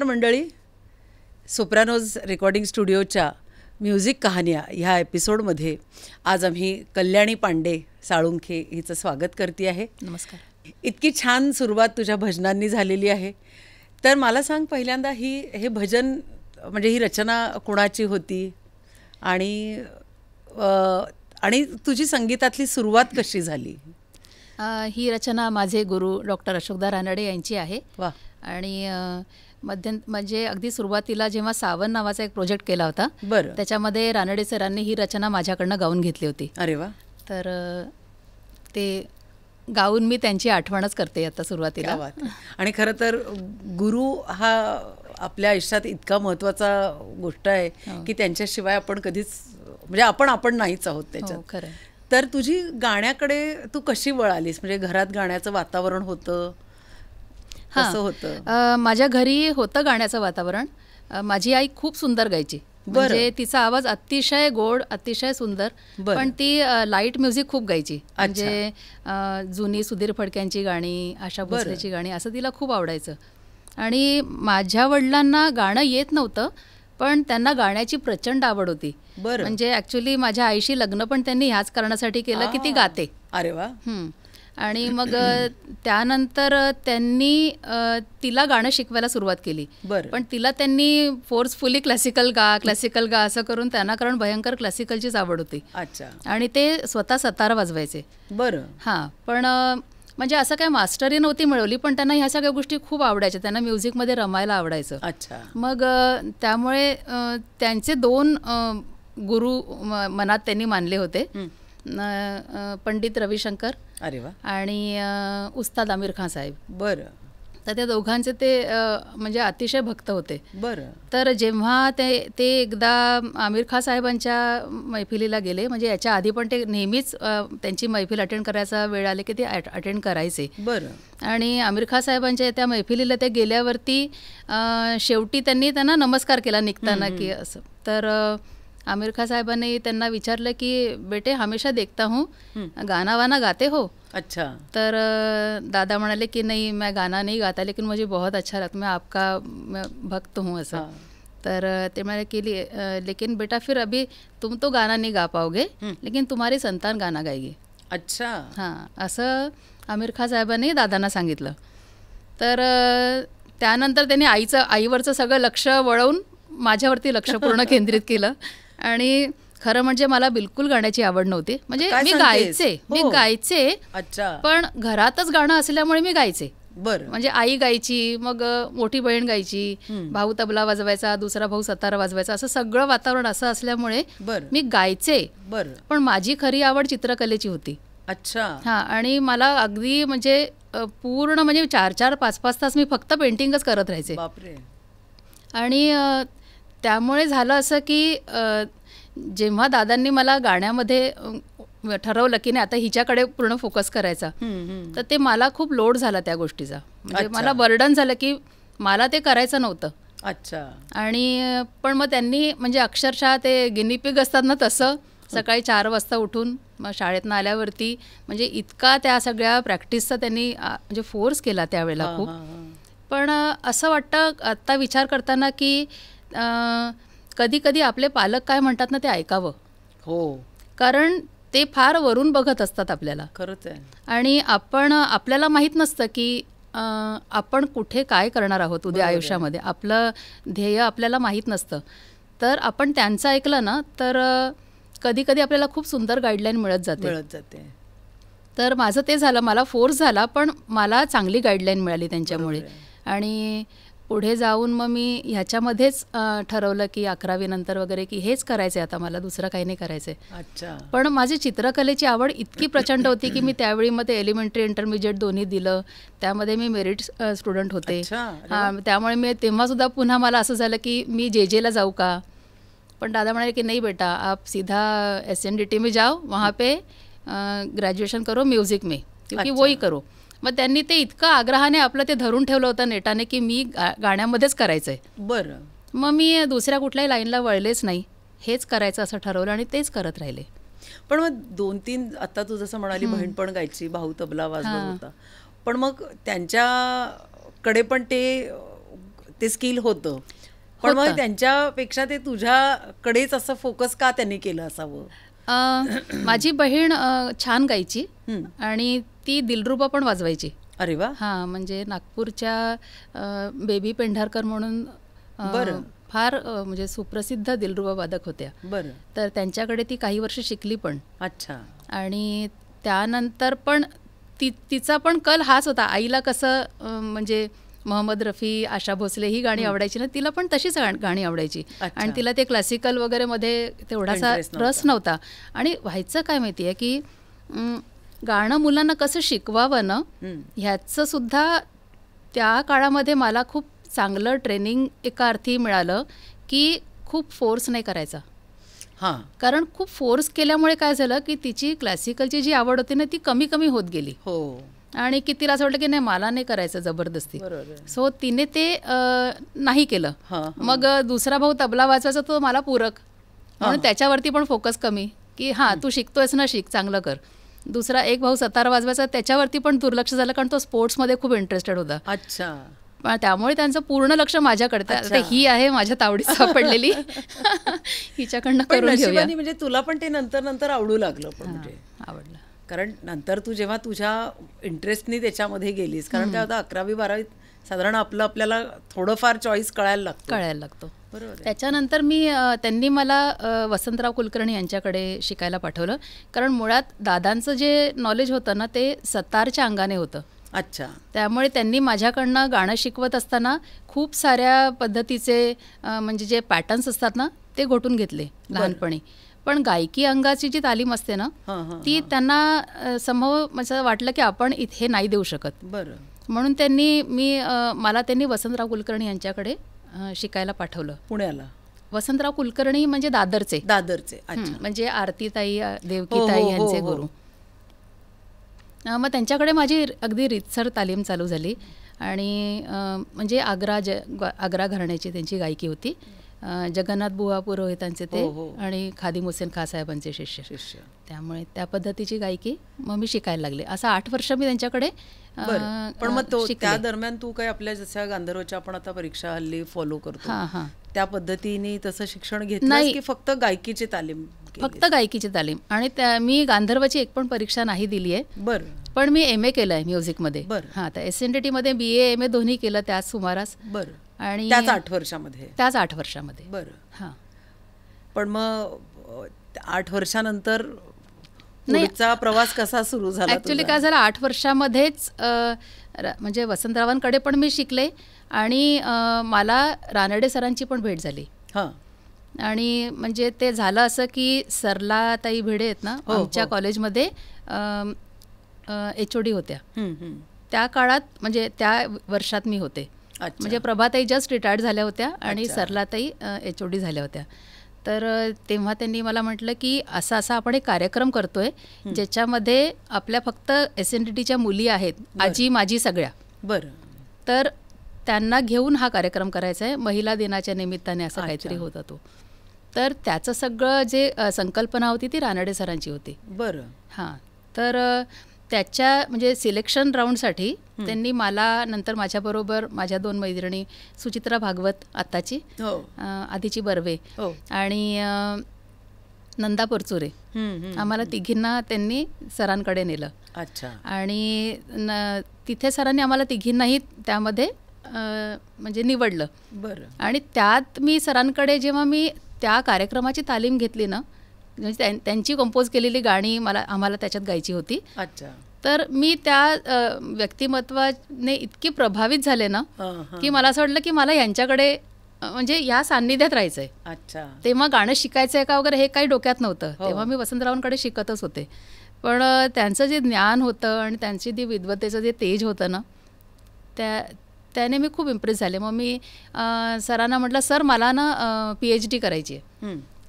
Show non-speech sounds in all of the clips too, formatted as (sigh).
नमस्कार मंडळी. Sopranos recording स्टुडिओच्या music कहाण्या ह्या एपिसोडमध्ये आज आम्ही कल्याणी पांडे साळुंखे हिचं स्वागत करते आहे. नमस्कार. इतकी छान सुरुवात तुझ्या भजनांनी झालेली आहे. तर मला सांग पहिल्यांदा ही हे भजन म्हणजे ही रचना कोणाची होती? आणि आणि तुझी संगीतातली सुरुवात कशी झाली? ही रचना माझे गुरु डॉक्टर अशोकदा रानडे यांची आहे. वा. आणि मध्यं म्हणजे अगदी सुरुवातीला जेव्हा सावन नावाचा एक प्रोजेक्ट केला होता बरं त्याच्यामध्ये रानडे सरांनी ही रचना माझ्याकडनं गाऊन घेतली होती अरे वा तर ते गाऊन मी त्यांची आठवणच करते आता क्या सुरुवातीला. आणि खरं तर गुरु हा आपल्या आयुष्यात इतका महत्त्वाचा गोष्ट आहे हो. की त्यांच्याशिवाय आपण कधीच म्हणजे आपण आपण नाहीच आहोत हो त्याच्यात खरं. तर तुझी गाण्याकडे तू कशी वळालीस म्हणजे घरात गाण्याचं वातावरण होतं. कसं होतं? माझ्या घरी होतं गाण्याचं वातावरण. माझी आई खूप सुंदर गायची. म्हणजे तिचा आवाज अतिशय गोड अतिशय सुंदर. पण ती लाइट म्युझिक खूप गायची. म्हणजे जुनी सुधीर फडक्यांची गाणी आशा. भोसलेची गाणी असं तिला खूप आवडायचं. आणि माझ्या वडिलांना गाणं येत नव्हतं पण त्यांना गाण्याची प्रचंड आवड होती. म्हणजे ॲक्च्युली माझ्या आईशी लग्न पण त्यांनी ह्याच कारणासाठी केलं की ती. गाते. अरे वा. आणि मग त्यानंतर त्यांनी तिला गाणं शिकवायला सुरुवात केली. बरं. पण तिला त्यांनी फोर्सफुली क्लासिकल गा क्लासिकल गा असं करून त्यांना कारण भयंकर क्लासिकलचीच आवड होती. अच्छा. आणि ते स्वतः सतार वाजवायचे. बरं. हां पण म्हणजे असं काय मास्टरी नव्हती मिळवली पण त्यांना ह्या सगळ्या गोष्टी खूप आवडायच्या. त्यांना म्युझिकमध्ये रमायला आवडायचं. अच्छा. मग त्यामुळे त्यांचे दोन गुरु मनात त्यांनी मानले होते. हं. पंडित रविशंकर अरे वा. आणि उस्ताद आमिर खान साहेब. बरं. तर त्या दोघांचे ते म्हणजे अतिशय भक्त होते. बरं. तर जेव्हा ते ते एकदा आमिर खान साहेबांच्या मैफिलीला गेले म्हणजे याच्या आधी पण ते नेहमीच त्यांची मैफिल अटेंड करायचा वेळ आले की ते अटेंड करायचे. बरं. आणि आमिर खान साहेबांच्या त्या मैफिलीला ते गेल्यावरती शेवटी त्यांनी त्यांना नमस्कार केला निघताना की असं. तर आमिर खान साहेबांनी त्यांना विचारलं की बेटे हमेशा देखता हूँ गाना वाना गाते हो. अच्छा. तर दादा म्हणाले की नहीं मैं गाना नहीं गाता लेकिन मुझे बहुत अच्छा लगता मैं आपका मैं भक्त हूँ असं. तर ते म्हणाले की "ले- लेकिन बेटा फिर अभी तुम तो गाना नहीं गा पाओगे लेकिन तुम्हारी संतान गाना गाएगी. अच्छा. हां असं आमिर खान साहेबांनी दादांना सांगितलं. तर त्यानंतर त्यांनी आईचं आईवरचं सगळं लक्ष वळवून माझ्यावरती लक्ष पूर्ण (laughs) केंद्रित केलं. आणि खरं म्हणजे मला बिलकुल गाण्याची आवड नव्हती. म्हणजे मी? गायचे मी हो. गायचे अच्छा. पण घरातच गाणं असल्यामुळे मी गायचे. बरं. म्हणजे आई गायची मग मोठी बहीण गायची भाऊ तबला वाजवायचा दुसरा भाऊ सतारा वाजवायचा असं सगळं वातावरण असं असल्यामुळे मी गायचे. बरं. पण माझी खरी आवड चित्रकलेची होती. अच्छा. हां आणि मला अगदी म्हणजे पूर्ण म्हणजे चार चार पाच पाच तास मी फक्त पेंटिंगच करत राहायचे. आणि त्यामुळे झालं असं की जेव्हा दादांनी मला गाण्यामध्ये ठरवलं की नाही आता हिच्याकडे पूर्ण फोकस करायचा. तर ते मला खूप लोड झाला त्या गोष्टीचा म्हणजे. मला बर्डन झालं की मला ते करायचं नव्हतं अच्छा आणि पण मग त्यांनी म्हणजे अक्षरशः ते गिनीपिग असतात ना तसं सकाळी चार वाजता उठून मग शाळेतनं आल्यावरती म्हणजे इतका त्या सगळ्या प्रॅक्टिसचा त्यांनी म्हणजे फोर्स केला त्यावेळेला खूप. पण असं वाटतं आत्ता विचार करताना की कधी कधी आपले पालक काय म्हणतात ना ते ऐकावं. हो. कारण ते फार वरून बघत असतात आपल्याला. खरंच आहे. आणि आपण आपल्याला माहीत नसतं की आपण कुठे काय करणार आहोत उद्या आयुष्यामध्ये. आपलं ध्येय आपल्याला माहीत नसतं. तर आपण त्यांचं ऐकलं ना तर कधी कधी आपल्याला खूप सुंदर गाईडलाईन मिळत जाते. मिळत जाते. तर माझं ते झालं मला फोर्स झाला पण मला चांगली गाईडलाईन मिळाली त्यांच्यामुळे. आणि पुढे जाऊन मग मी ह्याच्यामध्येच ठरवलं की अकरावी नंतर वगैरे की हेच करायचं आता मला दुसरं काही नाही करायचं अच्छा. पण माझी चित्रकलेची आवड इतकी प्रचंड होती की मी (clears throat) त्यावेळी मध्ये एलिमेंटरी इंटरमिजिएट दोन्ही दिलं. त्यामध्ये मी मेरिट स्टुडंट होते. त्यामुळे मी तेव्हासुद्धा पुन्हा मला असं झालं की मी जे जेला जाऊ का? पण दादा म्हणाले की नाही बेटा आप सीधा एस एन डी टी में जाओ वहाँ पे ग्रॅज्युएशन करो म्युझिक में. क्योंकि अच्छा. वही करो. मग त्यांनी ते इतकं आग्रहाने आपलं ते धरून ठेवलं होतं नेटाने की मी गा गाण्यामध्येच करायचं आहे बरं. मग मी दुसऱ्या कुठल्याही लाईनला वळलेच नाही. हेच करायचं असं ठरवलं आणि तेच करत राहिले. पण मग दोन तीन आता तू जसं म्हणाली बहीण पण गायची भाऊ तबला वाजवत. होता. पण मग त्यांच्याकडे पण ते ते स्किल होतं. पण मग. त्यांच्यापेक्षा ते तुझ्याकडेच असं फोकस का त्यांनी केलं असावं? माझी बहीण छान गायची. आणि ती दिलरुबा पण वाजवायची. अरे वा. हां म्हणजे नागपूरच्या बेबी पेंढारकर म्हणून बरं. फार म्हणजे सुप्रसिद्ध दिलरुबा वादक होत्या. बरं. तर त्यांच्याकडे ती काही वर्ष शिकली पण. अच्छा. आणि त्यानंतर पण ती तिचा पण कल हाच होता. आईला कसं म्हणजे मोहम्मद रफी आशा भोसले ही गाणी आवडायची ना तिला पण तशीच गाणी आवडायची. आणि तिला ते क्लासिकल वगैरे मध्ये तेवढासा. रस नव्हता. आणि व्हायचं काय माहिती आहे की गाणं मुलांना कसं शिकवावं ना. ह्याचं सुद्धा त्या काळामध्ये मला खूप चांगलं ट्रेनिंग एका अर्थी मिळालं की खूप फोर्स नाही करायचा. हां. कारण खूप फोर्स केल्यामुळे काय झालं की तिची क्लासिकलची जी आवड होती ना ती कमी कमी होत गेली. हो. आणि की तिला असं वाटलं की नाही मला नाही करायचं जबरदस्ती. सो तिने ते नाही केलं. मग दुसरा भाऊ तबला वाजवायचा तो मला पूरक. म्हणून. त्याच्यावरती पण फोकस कमी. की हां तू शिकतोयस ना शिक चांगलं कर. दुसरा एक भाऊ सतार वाजवायचा त्याच्यावरती पण दुर्लक्ष झालं कारण तो स्पोर्ट्समध्ये खूप इंटरेस्टेड होता. अच्छा. पण त्यामुळे त्यांचं पूर्ण लक्ष माझ्याकडे आता. ही आहे माझ्या तावडीत सापडलेली. (laughs) हिच्याकडनं करून म्हणजे तुला पण ते नंतर नंतर आवडू लागलं पण म्हणजे. आवडलं. कारण नंतर तू जेव्हा तुझ्या इंटरेस्टनी त्याच्यामध्ये गेलीस कारण काय होतं अकरावी बारावीत साधारण आपलं आपल्याला थोडंफार चॉईस कळायला लागतं. कळायला लागतो. त्याच्यानंतर मी त्यांनी मला वसंतराव कुलकर्णी यांच्याकडे शिकायला पाठवलं. कारण मुळात दादांचं जे नॉलेज होतं ना ते सतारच्या अंगाने होतं. अच्छा. त्यामुळे त्यांनी माझ्याकडनं गाणं शिकवत असताना खूप साऱ्या पद्धतीचे म्हणजे जे पॅटर्न्स असतात ना ते घोटून घेतले लहानपणी. पण गायकी अंगाची जी तालीम असते ना ती त्यांना अ, संभव म्हणजे वाटलं की आपण इथे नाही देऊ शकत. बरं. म्हणून त्यांनी मी मला त्यांनी वसंतराव कुलकर्णी यांच्याकडे शिकायला पाठवलं. पुण्याला. वसंतराव कुलकर्णी म्हणजे दादरचे. दादरचे हं, अच्छा. म्हणजे आरतीताई अ, हो, देवकीताई हो, हो, यांचे हो. गुरु. मग त्यांच्याकडे माझी अगदी रितसर तालीम चालू झाली. आणि म्हणजे आग्रा ज आग्रा घराण्याची त्यांची गायकी होती. जगन्नाथ बुवा पुरोहितांचे ते हो, हो. आणि खादिम हुसेन खां साहेबांचे शिष्य. शिष्य. त्यामुळे त्या पद्धतीची गायकी मग मी शिकायला लागले. असं आठ वर्ष मी त्यांच्याकडे बरं. पण मग तो. त्या दरम्यान तू काय आपल्या जशा गांधर्वच्या आपण आता परीक्षा हल्ली फॉलो करतो हां हां. त्या पद्धतीने तसं शिक्षण घेतलं नाही. की फक्त गायकीची तालीम? फक्त गायकीची तालीम. आणि मी गांधर्वाची एक पण परीक्षा नाही दिली आहे बरं. पण मी एम ए केलं आहे म्युझिकमध्ये. बरं. हां तर एस एन डी टीमध्ये बी ए एम ए दोन्ही केलं त्याच सुमारास. बरं. आणि त्याच आठ वर्षामध्ये. त्याच आठ वर्षामध्ये. बरं. हां. पण मग आठ वर्षानंतर पुढचा प्रवास कसा सुरू झाला ॲक्च्युली तुझा? काय झालं आठ वर्षामध्येच म्हणजे वसंतरावांकडे पण मी शिकले आणि मला रानडे सरांची पण भेट झाली हां आणि म्हणजे ते झालं असं की सरलाताई भिडे आहेत ना हो, आमच्या हो. कॉलेजमध्ये एच ओ डी होत्या. त्या काळात म्हणजे त्या वर्षात मी होते म्हणजे प्रभाताई जस्ट रिटायर्ड झाल्या होत्या आणि. सरलाताई एच ओ डी झाल्या होत्या तर तेव्हा त्यांनी मला म्हटलं की असा असा आपण एक कार्यक्रम करतोय ज्याच्यामध्ये आपल्या फक्त एस एन डी टीच्या मुली आहेत आजी माझी सगळ्या. बरं. तर त्यांना घेऊन हा कार्यक्रम करायचा आहे महिला दिनाच्या निमित्ताने असं. काहीतरी होता तो. तर त्याचं सगळं जे संकल्पना होती ती रानडे सरांची होती. बरं. हां. तर त्याच्या म्हणजे सिलेक्शन राऊंडसाठी त्यांनी मला नंतर माझ्याबरोबर माझ्या दोन मैत्रिणी सुचित्रा भागवत आत्ताची हो. आधीची बर्वे हो. आणि नंदा परचुरे. आम्हाला तिघींना त्यांनी सरांकडे नेलं. अच्छा. आणि तिथे सरांनी आम्हाला तिघींनाही त्यामध्ये म्हणजे निवडलं. बरं. आणि त्यात मी सरांकडे जेव्हा मी त्या कार्यक्रमाची तालीम घेतली ना म्हणजे त्यां- त्यांची कंपोज केलेली गाणी मला आम्हाला त्याच्यात गायची होती. अच्छा. तर मी त्या व्यक्तिमत्वाने इतकी प्रभावित झाले ना. की मला असं वाटलं की मला यांच्याकडे म्हणजे या सान्निध्यात राहायचं आहे अच्छा. तेव्हा गाणं शिकायचं आहे का वगैरे हे काही डोक्यात नव्हतं. हो. तेव्हा मी वसंतरावांकडे शिकतच होते. पण त्यांचं जे ज्ञान होतं आणि त्यांची जे विद्वतेचं जे तेज होतं ना त्या त्याने मी खूप इम्प्रेस झाले. मग मी सरांना म्हटलं सर मला ना पी एच डी करायची आहे.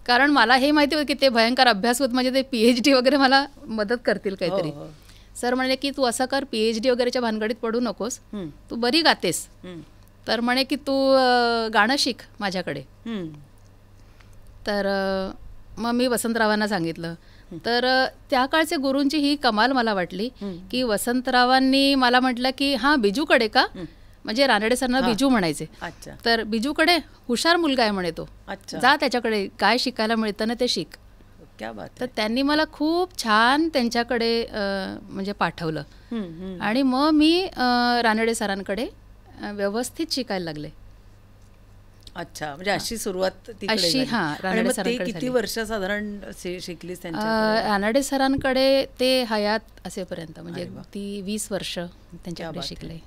कारण मला हे माहिती होतं की ते भयंकर अभ्यास होत म्हणजे ते पी एच डी वगैरे मला मदत करतील काहीतरी. हो, हो. सर म्हणाले की तू असं कर पी एच डी वगैरेच्या भानगडीत पडू नकोस. हं, तू बरी गातेस. हं, तर म्हणे की तू गाणं शिक माझ्याकडे. हं. तर मग मी वसंतरावांना सांगितलं. तर त्या काळचे गुरूंची ही कमाल मला वाटली हं. की वसंतरावांनी मला म्हटलं की हां बिजूकडे का? म्हणजे रानडे सरांना. बिजू म्हणायचे अच्छा तर बिजूकडे हुशार मुलगा आहे म्हणे तो अच्छा जा त्याच्याकडे काय शिकायला मिळतं ना ते शिक क्या बात तर त्यांनी मला खूप छान त्यांच्याकडे म्हणजे पाठवलं. आणि मग मी रानडे सरांकडे व्यवस्थित शिकायला लागले अच्छा म्हणजे अशी सुरुवात अशी. हा, रानडे किती. वर्ष साधारण शि- शिकलीस अं, त्यांच्या रानडे सरांकडे ते हयात असेपर्यंत म्हणजे. ती वीस वर्ष त्यांच्याकडे शिकले.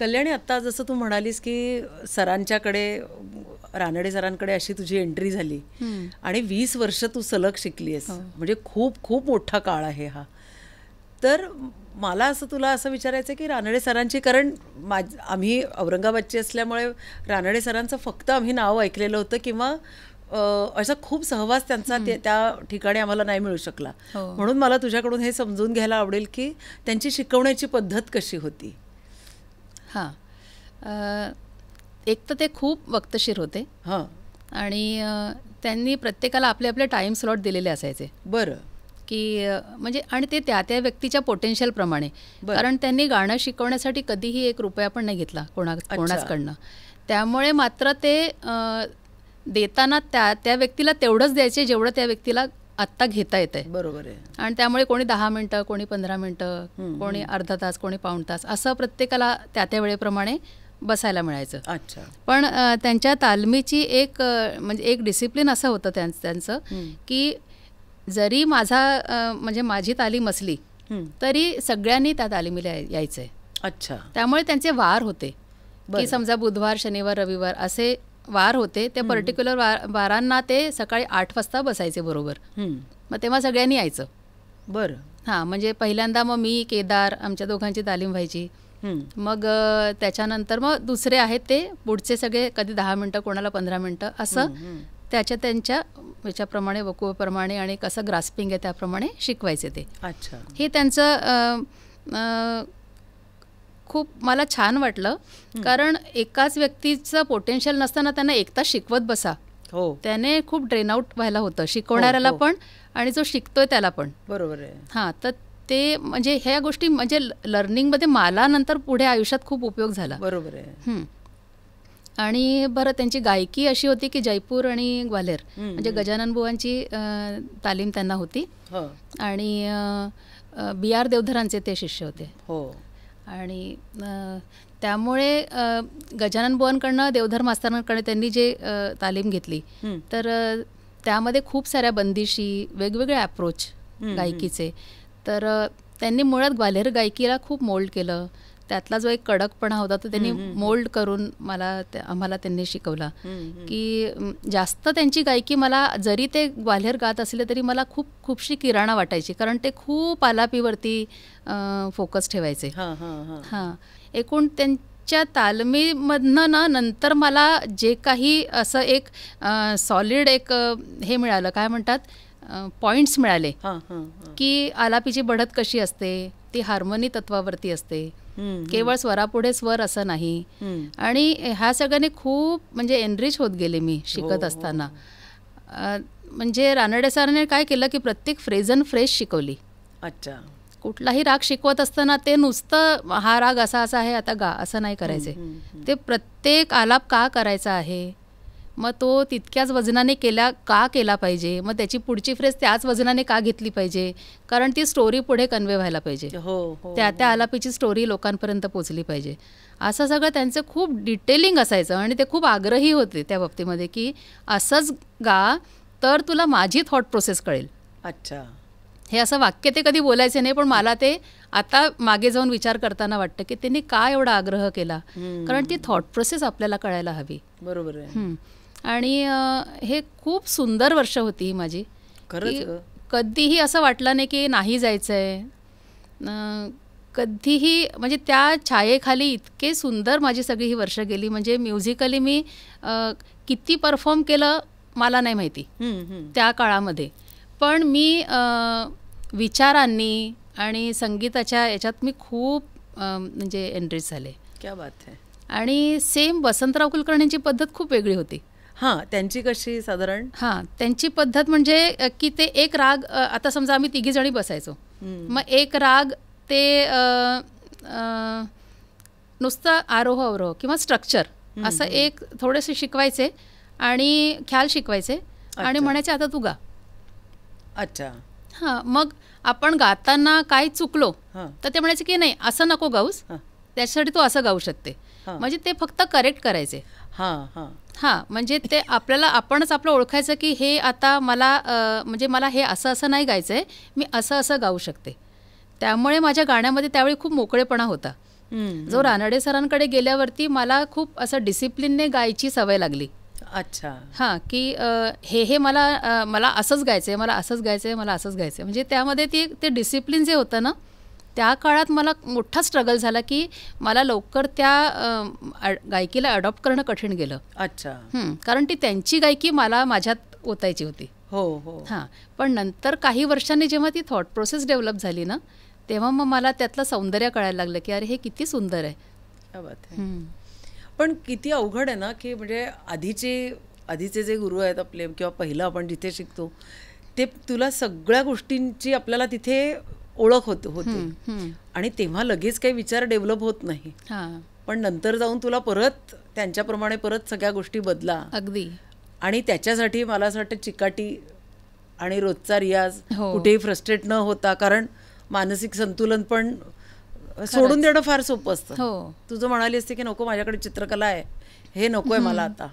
कल्याणी आता जसं तू म्हणालीस की सरांच्याकडे रानडे सरांकडे अशी तुझी एंट्री झाली. आणि वीस वर्ष तू सलग शिकली आहेस हो. म्हणजे खूप खूप मोठा काळ आहे हा तर मला असं तुला असं विचारायचं की रानडे सरांची कारण माझ आम्ही औरंगाबादची असल्यामुळे रानडे सरांचं फक्त आम्ही नाव ऐकलेलं होतं किंवा असा खूप सहवास त्यांचा त्या ठिकाणी आम्हाला नाही मिळू शकला हो. म्हणून मला तुझ्याकडून हे समजून घ्यायला आवडेल की त्यांची शिकवण्याची पद्धत कशी होती हां. एक तर ते खूप वक्तशीर होते. हां. आणि त्यांनी प्रत्येकाला आपले आपले टाईम स्लॉट दिलेले असायचे. बरं. की म्हणजे आणि ते त्या त्या व्यक्तीच्या पोटेन्शियलप्रमाणे. कारण त्यांनी गाणं शिकवण्यासाठी कधीही एक रुपया पण नाही घेतला कोणा. कोणाचकडनं. त्यामुळे मात्र ते देताना त्या त्या व्यक्तीला तेवढंच द्यायचे जेवढं त्या व्यक्तीला आत्ता घेता येत आहे बरोबर आहे. आणि त्यामुळे कोणी दहा मिनटं कोणी पंधरा मिनटं कोणी अर्धा तास कोणी पाऊण तास असं प्रत्येकाला त्या त्या वेळेप्रमाणे बसायला मिळायचं. अच्छा. पण त्यांच्या तालमीची एक म्हणजे एक डिसिप्लिन असं होतं त्यां त्यांचं. की जरी माझा म्हणजे माझी तालीम असली. तरी सगळ्यांनी त्या तालिमीला याय- यायचंय. अच्छा. त्यामुळे त्यांचे वार होते. की समजा बुधवार शनिवार रविवार असे वार होते ते पर्टिक्युलर वार वारांना ते सकाळी आठ वाजता बसायचे बरोबर. मग तेव्हा सगळ्यांनी यायचं. बरं. हां म्हणजे पहिल्यांदा मग मी केदार आमच्या दोघांची तालीम व्हायची. मग त्याच्यानंतर मग दुसरे आहेत ते पुढचे सगळे कधी दहा मिनटं कोणाला पंधरा मिनटं असं. त्याच्या त्यांच्या याच्याप्रमाणे वकुवाप्रमाणे आणि कसं ग्रास्पिंग आहे त्याप्रमाणे शिकवायचे ते. अच्छा. हे त्यांचं खूप मला छान वाटलं. कारण एकाच व्यक्तीचं पोटेन्शियल नसताना त्यांना एकटा शिकवत बसा. हो. त्याने खूप ड्रेन आउट व्हायला होतं. शिकवणाऱ्याला हो. पण आणि जो शिकतोय त्याला पण. बरोबर आहे. हां तर ते म्हणजे ह्या गोष्टी म्हणजे लर्निंगमध्ये मला नंतर पुढे आयुष्यात खूप उपयोग झाला. बरोबर आहे. हं. आणि बरं त्यांची गायकी अशी होती की जयपूर आणि ग्वाल्हेर. हं, म्हणजे गजानन बुवांची तालीम त्यांना होती. हो. आणि बी आर देवधरांचे ते शिष्य होते. हो. आणि त्यामुळे गजानन बुवांकडनं देवधर मास्तरांकडे त्यांनी जे तालीम घेतली. तर त्यामध्ये खूप साऱ्या बंदिशी वेगवेगळे अप्रोच गायकीचे. तर त्यांनी मुळात ग्वाल्हेर गायकीला खूप मोल्ड केलं. त्यातला जो एक कडकपणा होता तो त्यांनी मोल्ड करून मला त्या- आम्हाला त्यांनी शिकवला. की जास्त त्यांची गायकी मला जरी ते ग्वाल्हेर गात असले तरी मला खूप खूपशी किराणा वाटायची. कारण ते खूप आलापीवरती फोकस ठेवायचे. हां हां हां. हां. एकूण त्यांच्या तालमीमधनं ना नंतर मला जे काही असं एक सॉलिड एक हे मिळालं. काय म्हणतात? पॉईंट्स मिळाले. की आलापीची बढत कशी असते? ती हार्मोनी तत्वावरती असते. केवळ स्वरापुढे स्वर असं नाही. आणि ह्या सगळ्यांनी खूप म्हणजे एनरिच होत गेले मी हो, शिकत हो. असताना. अ, म्हणजे रानडे सरांनी काय केलं की प्रत्येक फ्रेझन फ्रेश शिकवली. अच्छा. कुठलाही राग शिकवत असताना ते नुसतं हा राग असा असा आहे आता गा असं नाही करायचे. ते प्रत्येक आलाप का करायचा आहे? मग तो तितक्याच वजनाने केल्या का केला पाहिजे? मग त्याची पुढची फ्रेज त्याच वजनाने का घेतली पाहिजे? कारण ती स्टोरी पुढे कन्वे व्हायला पाहिजे. हो हो त्या त्या आलापीची स्टोरी लोकांपर्यंत पोचली पाहिजे. असं सगळं त्यांचं खूप डिटेलिंग असायचं आणि ते खूप आग्रही होते त्या बाबतीमध्ये की असंच गा तर तुला माझी थॉट प्रोसेस कळेल. अच्छा. हे असं वाक्य ते कधी बोलायचे नाही पण मला ते आता मागे जाऊन विचार करताना वाटतं की त्यांनी का एवढा आग्रह केला. कारण ती थॉट प्रोसेस आपल्याला कळायला हवी. बरोबर आहे. हं. आणि हे खूप सुंदर वर्ष होती ही माझी. कधीही असं वाटलं नाही की नाही जायचं आहे कधीही म्हणजे त्या छायेखाली इतके सुंदर माझी सगळी ही वर्ष गेली. म्हणजे म्युझिकली मी किती परफॉर्म केलं मला नाही माहिती. त्या काळामध्ये. पण मी विचारांनी आणि संगीताच्या याच्यात मी खूप म्हणजे एनरिच झाले. क्या बात आहे आणि सेम वसंतराव कुलकर्णींची पद्धत खूप वेगळी होती. हां त्यांची कशी साधारण? हां त्यांची पद्धत म्हणजे की ते एक राग आता समजा आम्ही तिघीजणी बसायचो. हम्म. मग एक राग ते नुसतं आरोह अवरोह किंवा स्ट्रक्चर असं एक थोडेसे शिकवायचे आणि ख्याल शिकवायचे आणि. म्हणायचे आता तू गा. अच्छा. हां मग आपण गाताना काय चुकलो तर ते म्हणायचे की नाही असं नको गाऊस त्याच्यासाठी तू असं गाऊ शकते. म्हणजे ते फक्त करेक्ट करायचे. हां हां. हां म्हणजे ते आपल्याला आपणच आपलं ओळखायचं की हे आता मला म्हणजे मला हे असं असं नाही गायचं आहे मी असं असं गाऊ शकते. त्यामुळे माझ्या गाण्यामध्ये त्यावेळी खूप मोकळेपणा होता. जो रानडे सरांकडे गेल्यावरती मला खूप असं डिसिप्लिनने गायची सवय लागली. अच्छा. हां की हे हे मला मला असंच गायचं आहे मला असंच गायचं आहे मला असंच गायचं आहे म्हणजे त्यामध्ये ती ते डिसिप्लिन जे होतं ना त्या काळात मला मोठा स्ट्रगल झाला की मला लवकर त्या गायकीला अडॉप्ट करणं कठीण गेलं. अच्छा. कारण ती त्यांची गायकी मला माझ्यात ओतायची होती. हो हो. हां पण नंतर काही वर्षांनी जेव्हा ती थॉट प्रोसेस डेव्हलप झाली ना तेव्हा मग मला त्यातलं सौंदर्य कळायला लागलं की अरे हे किती सुंदर आहे. हं. पण किती अवघड आहे ना की म्हणजे आधीचे आधीचे जे गुरु आहेत आपले किंवा पहिलं आपण जिथे शिकतो ते तुला सगळ्या गोष्टींची आपल्याला तिथे ओळख होत होते. आणि तेव्हा लगेच काही विचार डेव्हलप होत नाही. पण नंतर जाऊन तुला परत त्यांच्याप्रमाणे परत सगळ्या गोष्टी बदला. अगदी. आणि त्याच्यासाठी मला असं वाटतं चिकाटी आणि रोजचा रियाज हो. कुठेही फ्रस्ट्रेट न होता कारण मानसिक संतुलन पण सोडून देणं फार सोपं असतं. हो. तुझं म्हणाली असते की नको माझ्याकडे चित्रकला आहे. हे नको आहे मला आता.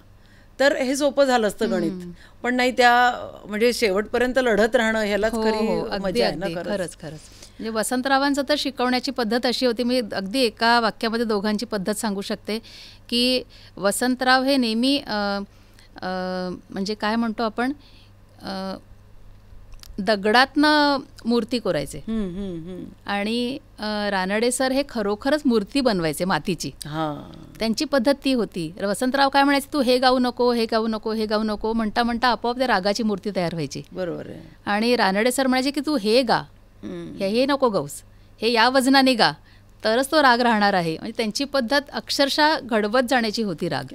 तर हे सोपं झालं असतं गणित. पण नाही त्या म्हणजे शेवटपर्यंत लढत राहणं ह्यालाच हो, खरी मजा आहे ना खरंच खरंच. म्हणजे वसंतरावांचं तर शिकवण्याची पद्धत अशी होती. मी अगदी एका वाक्यामध्ये दोघांची पद्धत सांगू शकते की वसंतराव हे नेहमी म्हणजे काय म्हणतो आपण दगडातनं मूर्ती कोरायचे. आणि रानडे सर हे खरोखरच मूर्ती बनवायचे मातीची. हा. त्यांची पद्धत ती होती. वसंतराव काय म्हणायचे तू हे गाऊ नको हे गाऊ नको हे गाऊ नको. म्हणता म्हणता आपोआप त्या रागाची मूर्ती तयार व्हायची. बरोबर आणि रानडे सर म्हणायचे की तू हे गा. हे हे नको गाऊस हे या वजनाने गा तरच तो राग राहणार आहे. म्हणजे त्यांची पद्धत अक्षरशः घडवत जाण्याची होती राग.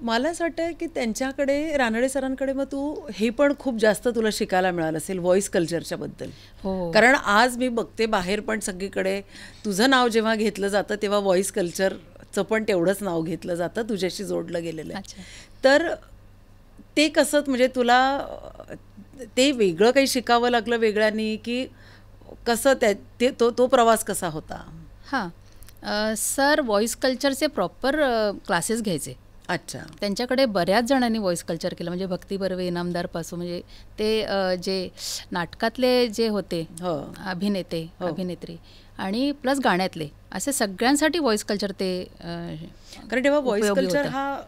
मला असं वाटतं की त्यांच्याकडे रानडे सरांकडे मग तू हे पण खूप जास्त तुला शिकायला मिळालं असेल व्हॉइस कल्चरच्या बद्दल. हो. कारण आज मी बघते बाहेर पण सगळीकडे तुझं नाव जेव्हा घेतलं जातं तेव्हा व्हॉइस कल्चरचं पण तेवढंच नाव घेतलं जातं तुझ्याशी जोडलं गेलेलं आहे. तर ते कसं म्हणजे तुला ते वेगळं काही शिकावं लागलं वेगळ्यानी की कसं त्या ते तो तो प्रवास कसा होता? हां. सर व्हॉइस कल्चरचे प्रॉपर क्लासेस घ्यायचे. अच्छा. त्यांच्याकडे बऱ्याच जणांनी व्हॉइस कल्चर केलं. म्हणजे भक्ती बर्वे इनामदारपासून म्हणजे ते जे नाटकातले जे होते हो. अभिनेते हो. अभिनेत्री आणि प्लस गाण्यातले असे सगळ्यांसाठी व्हॉइस कल्चर ते कारण तेव्हा व्हॉइस कल्चर. हा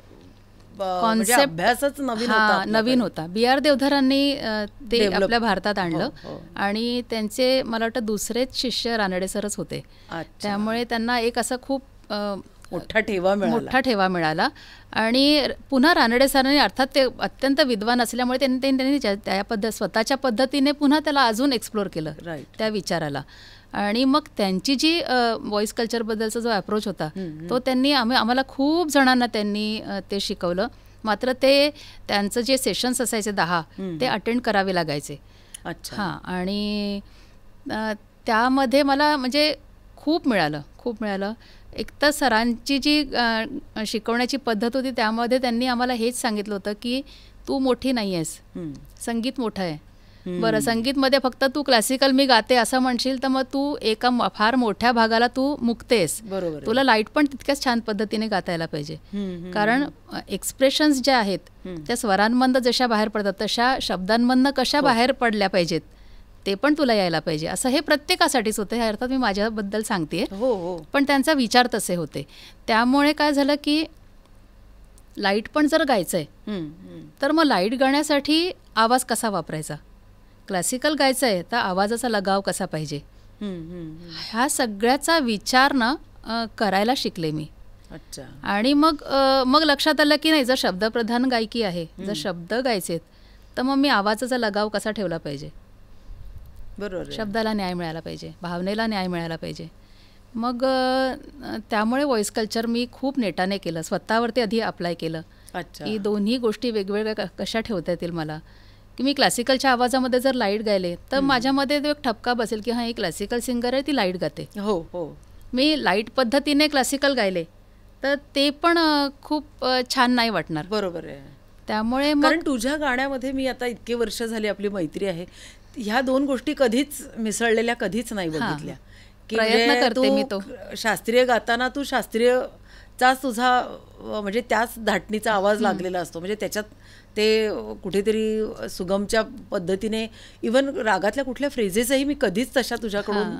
म्हणजे Concept- अभ्यासच नवीन होता हा. नवीन होता बी आर देवधरांनी ते आपल्या भारतात आणलं हो, हो. आणि त्यांचे मला वाटतं दुसरेच शिष्य रानडे सरच होते. त्यामुळे त्यांना एक असं खूप मोठा ठेवा मिळाला मोठा ठेवा मिळाला आणि पुन्हा रानडे सरांनी अर्थात ते अत्यंत विद्वान असल्यामुळे त्यांनी त्यांनी त्या पद्धत स्वतःच्या पद्धतीने पुन्हा त्याला अजून एक्सप्लोर केलं त्या विचाराला आणि मग त्यांची जी व्हॉइस कल्चरबद्दलचा जो अप्रोच होता तो त्यांनी आम्ही आम्हाला खूप जणांना त्यांनी ते शिकवलं. मात्र ते त्यांचं जे सेशन्स असायचे दहा ते अटेंड करावे लागायचे. अच्छा. हां आणि त्यामध्ये मला म्हणजे खूप मिळालं खूप मिळालं. एक तर सरांची जी शिकवण्याची पद्धत होती त्यामध्ये त्यांनी आम्हाला हेच सांगितलं होतं की तू मोठी नाही आहेस. संगीत मोठं आहे. बरं संगीतमध्ये फक्त तू क्लासिकल मी गाते असं म्हणशील तर मग तू एका फार मोठ्या भागाला तू मुक्तेस. बरोबर. तुला लाइट पण तितक्याच छान पद्धतीने गाता यायला पाहिजे. कारण एक्सप्रेशन्स ज्या आहेत त्या स्वरांमधनं जशा बाहेर पडतात तशा शब्दांमधनं कशा बाहेर पडल्या पाहिजेत ते पण तुला यायला पाहिजे. असं हे प्रत्येकासाठीच होतं ह्या अर्थात मी माझ्याबद्दल सांगते हो हो. पण त्यांचा विचार तसे होते. त्यामुळे काय झालं की लाइट पण जर गायचं आहे हम्म, हम्म. तर मग लाइट गाण्यासाठी आवाज कसा वापरायचा? क्लासिकल गायचं आहे तर आवाजाचा लगाव कसा पाहिजे. ह्या सगळ्याचा विचार ना करायला शिकले मी. अच्छा. आणि मग मग लक्षात आलं की नाही जर शब्दप्रधान गायकी आहे जर शब्द गायचेत तर मग मी आवाजाचा लगाव कसा ठेवला पाहिजे? बरोबर. शब्दाला न्याय मिळाला पाहिजे भावनेला न्याय मिळाला पाहिजे. मग त्यामुळे व्हॉइस कल्चर मी खूप नेटाने केलं स्वतःवरती आधी अप्लाय केलं. की दोन्ही गोष्टी वेगवेगळ्या कशा ठेवता येतील मला? की मी क्लासिकलच्या आवाजामध्ये जर लाइट गायले तर माझ्यामध्ये तो एक ठपका बसेल की हां ही क्लासिकल सिंगर आहे ती लाइट गाते. हो हो. मी लाइट पद्धतीने क्लासिकल गायले तर ते पण खूप छान नाही वाटणार. बरोबर आहे. त्यामुळे कारण तुझ्या गाण्यामध्ये मी आता इतके वर्ष झाली आपली मैत्री आहे ह्या दोन गोष्टी कधीच मिसळलेल्या कधीच नाही. बघितल्या. प्रयत्न करते मी तो. शास्त्रीय गाताना तू शास्त्रीयचाच तुझा अं, म्हणजे त्याच धाटणीचा आवाज लागलेला असतो. म्हणजे त्याच्यात ते कुठेतरी सुगमच्या पद्धतीने इवन रागातल्या कुठल्या फ्रेजेसही मी कधीच तशा तुझ्याकडून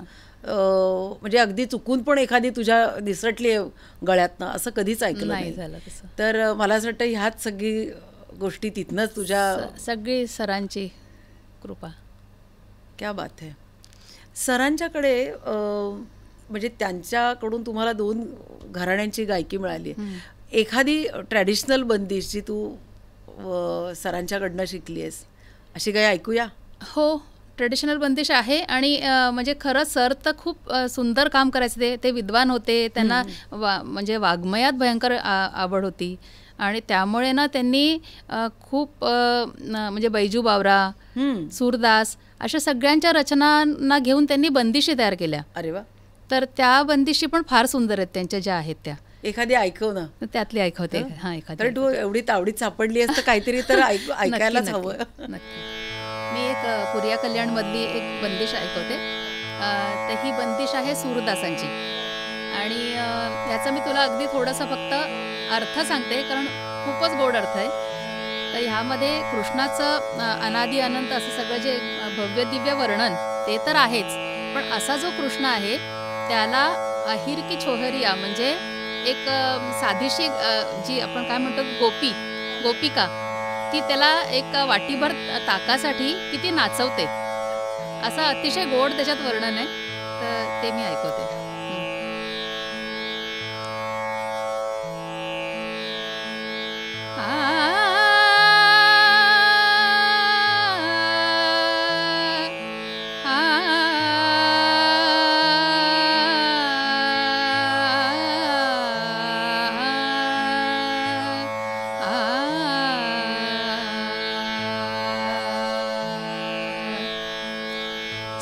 म्हणजे अगदी चुकून पण एखादी तुझ्या दिसटली गळ्यातनं असं कधीच ऐकलं नाही झालं तसं. तर मला असं वाटतं ह्याच सगळी गोष्टी तिथनंच तुझ्या सगळी सरांची कृपा. क्या बात आहे सरांच्याकडे म्हणजे त्यांच्याकडून तुम्हाला दोन घराण्यांची गायकी मिळाली. एखादी ट्रॅडिशनल बंदिश जी तू सरांच्याकडनं शिकली आहेस अशी काही ऐकूया? हो ट्रेडिशनल बंदिश आहे आणि म्हणजे खरंच सर तर खूप सुंदर काम करायचे ते ते विद्वान होते त्यांना वा म्हणजे वाङ्मयात भयंकर आवड होती. आणि त्यामुळे ना त्यांनी खूप म्हणजे बैजू बावरा. सूरदास अशा सगळ्यांच्या रचनांना घेऊन त्यांनी बंदिशी तयार केल्या. अरे वा. तर त्या बंदिशी पण फार सुंदर आहेत त्यांच्या ज्या आहेत त्या. एखादी ऐकव ना त्यातली ऐकवते हां? एखादी तू एवढी तावडीत सापडली तर काहीतरी तर (laughs) ऐकायलाच हवं. मी एक पुरिया कल्याणमधली एक बंदिश ऐकवते. तर ही बंदिश आहे सूरदासांची. आणि अ, ह्याचा मी तुला अगदी थोडासा फक्त अर्थ सांगते कारण खूपच गोड अर्थ आहे. तर ह्यामध्ये कृष्णाचं अनादी अनंत असं सगळं जे भव्य दिव्य वर्णन ते तर आहेच. पण असा जो कृष्ण आहे त्याला अहिर की छोहरिया म्हणजे एक साधीशी जी आपण काय म्हणतो गोपी गोपिका ती त्याला एक वाटीभर ताकासाठी किती नाचवते. असं अतिशय गोड त्याच्यात वर्णन आहे. तर ते मी ऐकवते.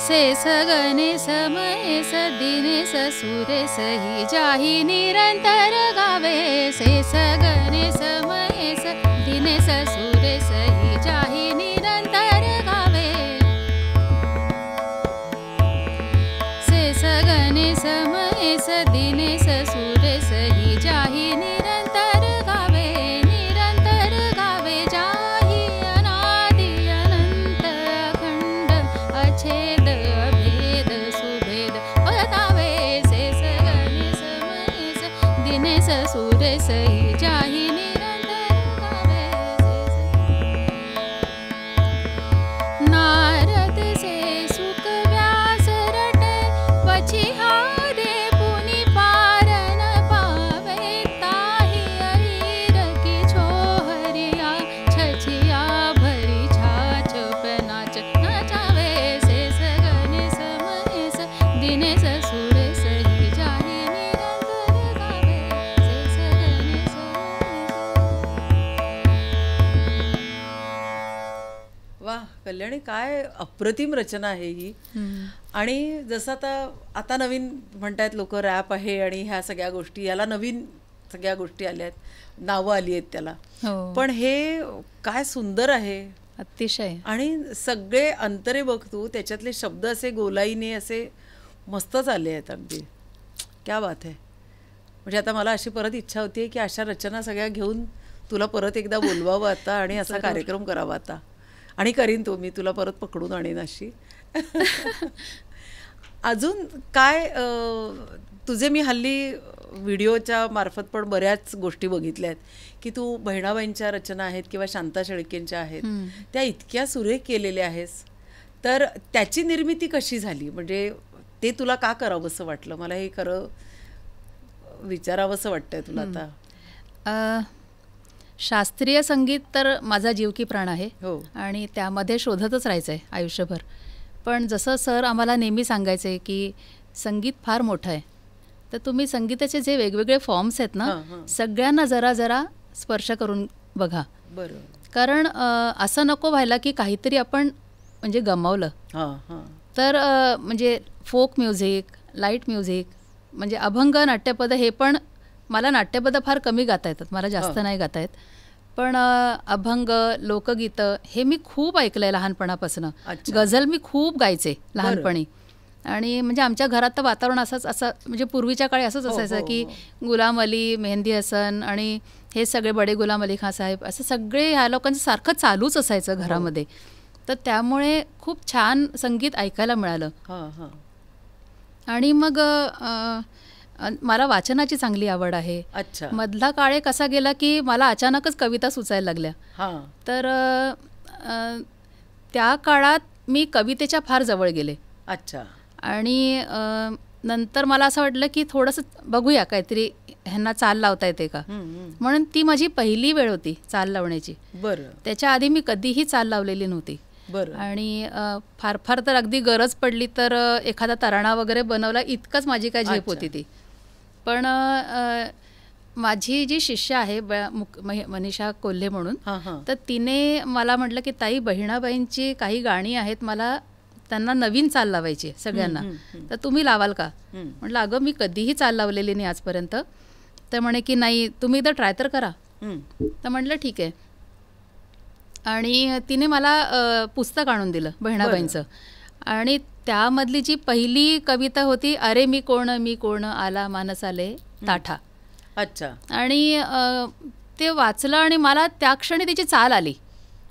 से सगने समय सदिने ससुरे सही जाही निरंतर गावे। से सगने समय सदिने ससुरे सही जाही निरंतर गावे। से सगने समय सदिने काय अप्रतिम रचना आहे ही. आणि जसं आता आता नवीन म्हणतायत लोक रॅप आहे आणि ह्या सगळ्या गोष्टी याला नवीन सगळ्या गोष्टी आल्या आहेत. नावं आली आहेत त्याला. हो. पण हे काय सुंदर आहे. अतिशय. आणि सगळे अंतरे बघ तू त्याच्यातले शब्द असे गोलाईने असे मस्तच आले आहेत अगदी. क्या बात आहे म्हणजे आता मला अशी परत इच्छा होती की अशा रचना सगळ्या घेऊन तुला परत एकदा बोलवावं आता आणि असा (laughs) कार्यक्रम करावा आता. आणि करीन तो मी तुला परत पकडून आणीन अशी. (laughs) अजून काय तुझे मी हल्ली व्हिडिओच्या मार्फत पण बऱ्याच गोष्टी बघितल्या आहेत की तू बहिणाबाईंच्या रचना आहेत किंवा शांता शेळकेंच्या आहेत. त्या इतक्या सुरेख केलेल्या आहेस. तर त्याची निर्मिती कशी झाली? म्हणजे ते तुला का करावंसं वाटलं? मला हे खरं विचारावंसं वाटतंय तुला आता. शास्त्रीय संगीत तर माझा जीव की प्राण आहे. हो. आणि त्यामध्ये शोधतच राहायचं आहे आयुष्यभर. पण जसं सर आम्हाला नेहमी सांगायचे की संगीत फार मोठं आहे. तर तुम्ही संगीताचे जे वेगवेगळे फॉर्म्स आहेत ना. सगळ्यांना जरा जरा स्पर्श करून बघा. बरं कारण असं नको व्हायला की काहीतरी आपण म्हणजे गमावलं. तर म्हणजे फोक म्युझिक लाइट म्युझिक म्हणजे अभंग नाट्यपद हे पण मला नाट्यपद फार कमी गाता येतात मला जास्त. नाही गाता येत. पण अभंग लोकगीतं हे मी खूप ऐकलंय लहानपणापासून. गझल मी खूप गायचे लहानपणी. आणि म्हणजे आमच्या घरात तर वातावरण असंच असं म्हणजे पूर्वीच्या काळी असंच हो, असायचं हो, की हो. गुलाम अली मेहंदी हसन आणि हे सगळे बडे गुलाम अली खान साहेब असं सगळे ह्या लोकांचं सारखं चालूच असायचं घरामध्ये. तर त्यामुळे खूप छान संगीत ऐकायला मिळालं. आणि मग मला वाचनाची चांगली आवड आहे. अच्छा. मधला काळ एक असा गेला की मला अचानकच कविता सुचायला लागल्या. हां. तर त्या काळात मी कवितेच्या फार जवळ गेले. अच्छा. आणि नंतर मला असं वाटलं की थोडंसं बघूया काहीतरी ह्यांना चाल लावता येते का. म्हणून ती माझी पहिली वेळ होती चाल लावण्याची. बरं. त्याच्या आधी मी कधीही चाल लावलेली नव्हती. बरं. आणि फार फार तर अगदी गरज पडली तर एखादा तराणा वगैरे बनवला इतकंच माझी काय झेप. होती ती. पण माझी जी शिष्य आहे मनीषा कोल्हे म्हणून तर तिने मला म्हटलं की ताई बहिणाबाईंची काही गाणी आहेत मला त्यांना नवीन चाल लावायची सगळ्यांना. तर तुम्ही लावाल का. म्हटलं अगं मी कधीही चाल लावलेली नाही आजपर्यंत. तर म्हणे की नाही तुम्ही एकदा ट्राय तर करा. तर म्हटलं ठीक आहे. आणि तिने मला पुस्तक आणून दिलं बहिणाबाईंचं. आणि त्यामधली जी पहिली कविता होती अरे मी कोण मी कोण आला मानस आले ताठा. अच्छा. आणि ते वाचलं आणि मला त्या क्षणी त्याची चाल आली.